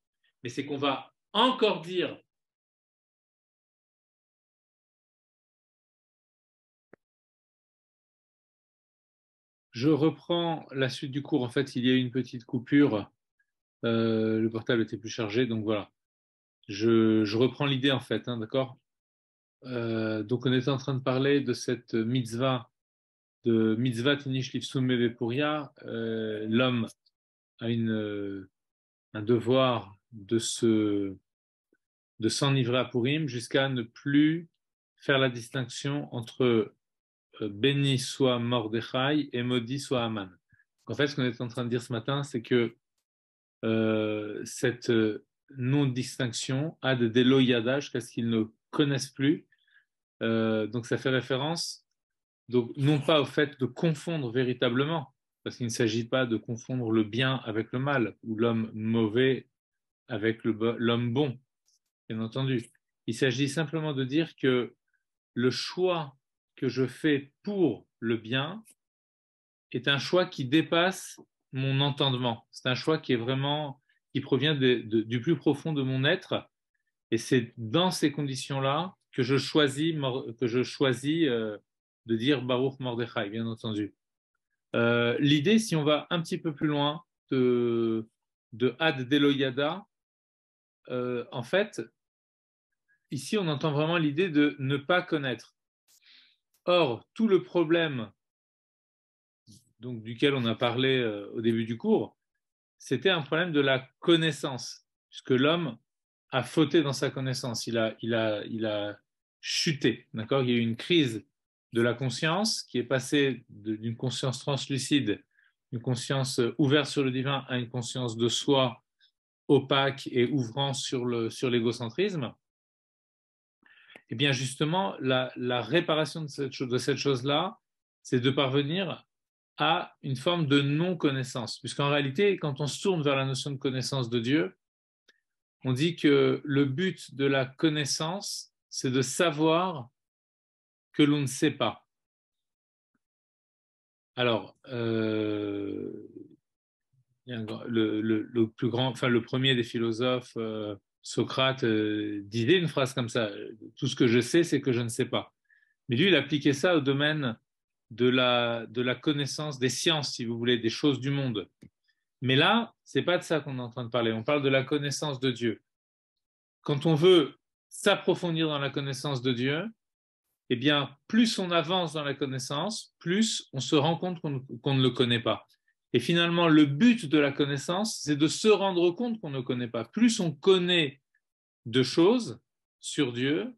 mais c'est qu'on va encore dire Je reprends la suite du cours. En fait, il y a eu une petite coupure. Euh, le portable était plus chargé, donc voilà. Je, reprends l'idée en fait, hein, d'accord? Euh, Donc, on était en train de parler de cette mitzvah, de mitzvah tinish Vepuria. Euh, l'homme a une, un devoir de se de s'enivrer à Purim jusqu'à ne plus faire la distinction entre euh, béni soit Mordechai et maudit soit Aman. En fait, ce qu'on est en train de dire ce matin, c'est que euh, cette euh, non-distinction a de déloyada jusqu'à qu'ils ne connaissent plus. donc ça fait référence donc, non pas au fait de confondre véritablement, parce qu'il ne s'agit pas de confondre le bien avec le mal, ou l'homme mauvais avec l'homme bon, bien entendu. Il s'agit simplement de dire que le choix que je fais pour le bien est un choix qui dépasse mon entendement. C'est un choix qui est vraiment, qui provient du plus profond de mon être. Et c'est dans ces conditions-là que je choisis, que je choisis euh, de dire Baruch Mordechai, bien entendu. Euh, l'idée, si on va un petit peu plus loin de, de Ad Deloyada, euh, en fait, ici, on entend vraiment l'idée de ne pas connaître. Or, tout le problème donc, duquel on a parlé euh, au début du cours, c'était un problème de la connaissance, puisque l'homme a fauté dans sa connaissance, il a, il a, il a chuté, d'accord? Il y a eu une crise de la conscience qui est passée d'une conscience translucide, une conscience ouverte sur le divin, à une conscience de soi opaque et ouvrant sur l'égocentrisme. Sur eh bien justement, la, réparation de cette, de cette chose-là, c'est de parvenir à une forme de non-connaissance. Puisqu'en réalité, quand on se tourne vers la notion de connaissance de Dieu, on dit que le but de la connaissance, c'est de savoir que l'on ne sait pas. Alors, euh, le, plus grand, enfin le premier des philosophes, euh, Socrate euh, disait une phrase comme ça Tout ce que je sais, c'est que je ne sais pas. Mais lui, il appliquait ça au domaine de la, de la connaissance des sciences, si vous voulez, des choses du monde. Mais là, c'est pas de ça qu'on est en train de parler. On parle de la connaissance de Dieu. Quand on veut s'approfondir dans la connaissance de Dieu, eh bien, plus on avance dans la connaissance, plus on se rend compte qu'on ne le connaît pas. Et finalement, le but de la connaissance, c'est de se rendre compte qu'on ne connaît pas. Plus on connaît de choses sur Dieu,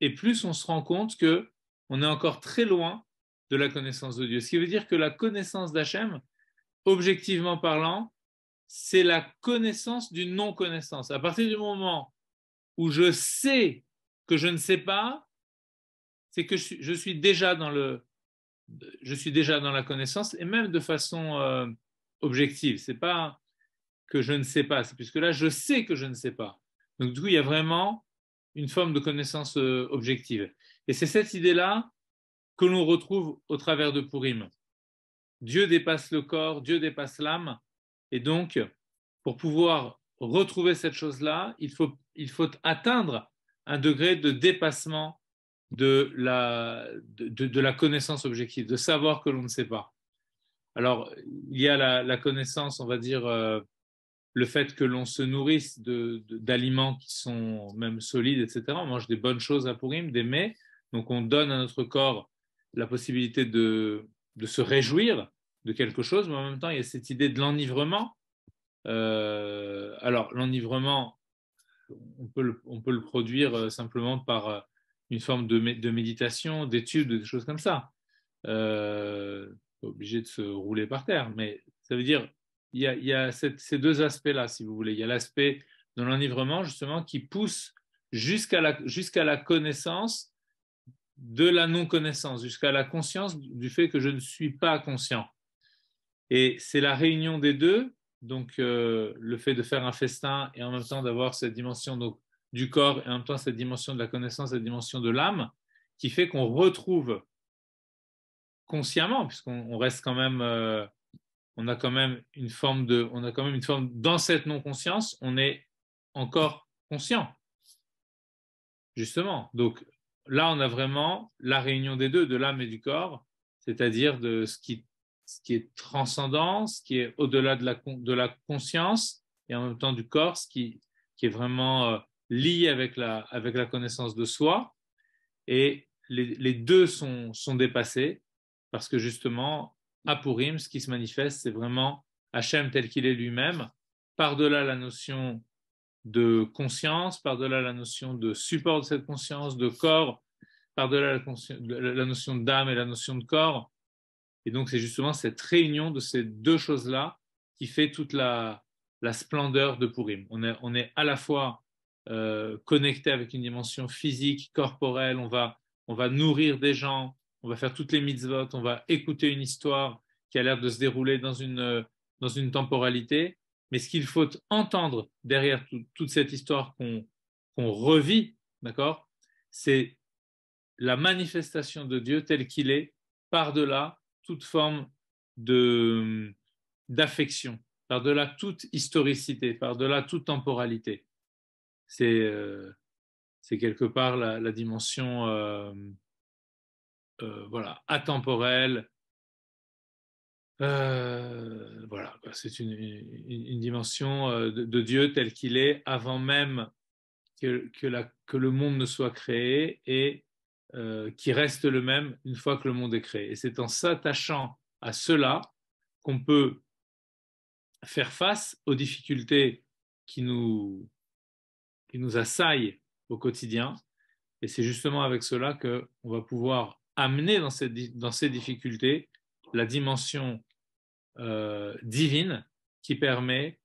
et plus on se rend compte que on est encore très loin de la connaissance de Dieu. Ce qui veut dire que la connaissance d'Hachem, objectivement parlant, c'est la connaissance d'une non-connaissance. À partir du moment où je sais que je ne sais pas, c'est que je suis déjà dans le, je suis déjà dans la connaissance et même de façon euh, objective. C'est pas que je ne sais pas, c'est puisque là je sais que je ne sais pas. Donc du coup il y a vraiment une forme de connaissance euh, objective. Et c'est cette idée-là que l'on retrouve au travers de Purim. Dieu dépasse le corps, Dieu dépasse l'âme, et donc pour pouvoir retrouver cette chose-là, il faut, il faut atteindre un degré de dépassement de la, de, la connaissance objective, de savoir que l'on ne sait pas. Alors, il y a la, connaissance, on va dire, euh, le fait que l'on se nourrisse d'aliments qui sont même solides, etc. On mange des bonnes choses à Purim, des mets. Donc, on donne à notre corps la possibilité de, de se réjouir de quelque chose, mais en même temps, il y a cette idée de l'enivrement. Euh, alors, l'enivrement, on peut, on peut le produire euh, simplement par une forme de, méditation, d'étude, des choses comme ça. Euh, obligé de se rouler par terre, mais ça veut dire il y a, ces deux aspects-là, si vous voulez. Il y a l'aspect de l'enivrement, justement, qui pousse jusqu'à la, la connaissance de la non-connaissance, jusqu'à la conscience du fait que je ne suis pas conscient. Et c'est la réunion des deux, donc euh, le fait de faire un festin et en même temps d'avoir cette dimension donc, du corps et en même temps cette dimension de la connaissance, cette dimension de l'âme, qui fait qu'on retrouve consciemment, puisqu'on reste quand même, euh, on a quand même une forme de, on a quand même une forme dans cette non-conscience, on est encore conscient, justement. Donc là, on a vraiment la réunion des deux, de l'âme et du corps, c'est-à-dire de ce qui, ce qui est transcendant, ce qui est au-delà de la, de la conscience, et en même temps du corps, ce qui, qui est vraiment euh, lié avec la, avec la connaissance de soi. Et les, les deux sont, sont, dépassés parce que justement, à Purim, ce qui se manifeste, c'est vraiment Hachem tel qu'il est lui-même, par-delà la notion de conscience, par-delà la notion de support de cette conscience, de corps, par-delà la, la, notion d'âme et la notion de corps. Et donc, c'est justement cette réunion de ces deux choses-là qui fait toute la, la splendeur de Purim. On est, on est à la fois euh, connecté avec une dimension physique, corporelle, on va, on va nourrir des gens, on va faire toutes les mitzvot, on va écouter une histoire qui a l'air de se dérouler dans une, dans une temporalité. Mais ce qu'il faut entendre derrière toute cette histoire qu'on revit, d'accord, c'est la manifestation de Dieu tel qu'il est, par-delà toute forme d'affection, par-delà toute historicité, par-delà toute temporalité. C'est euh, quelque part la, dimension euh, euh, voilà, atemporelle. voilà, c'est une, une, dimension de, Dieu tel qu'il est avant même que, que, la, que, le monde ne soit créé et qui reste le même une fois que le monde est créé. Et c'est en s'attachant à cela qu'on peut faire face aux difficultés qui nous, qui nous assaillent au quotidien. Et c'est justement avec cela qu'on va pouvoir amener dans, ces difficultés la dimension euh, divine qui permet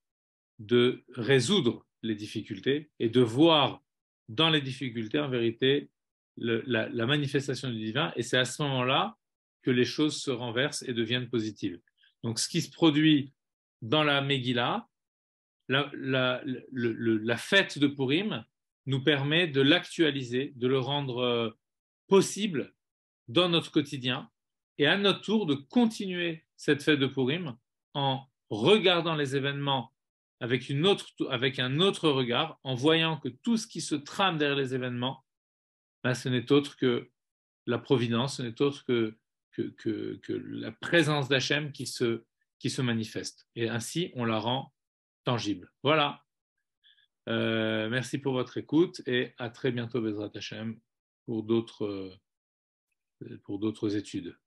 de résoudre les difficultés et de voir dans les difficultés en vérité la, la manifestation du divin. Et c'est à ce moment-là que les choses se renversent et deviennent positives. Donc ce qui se produit dans la Megillah, la, fête de Purim nous permet de l'actualiser, de le rendre euh, possible dans notre quotidien et à notre tour de continuer cette fête de Purim en regardant les événements avec, une autre, avec un autre regard, en voyant que tout ce qui se trame derrière les événements, ben, ce n'est autre que la providence, ce n'est autre que, la présence d'Hachem qui se manifeste. Et ainsi, on la rend tangible. Voilà. Euh, merci pour votre écoute et à très bientôt, Bezrat Hashem, pour d'autres, euh, pour d'autres études.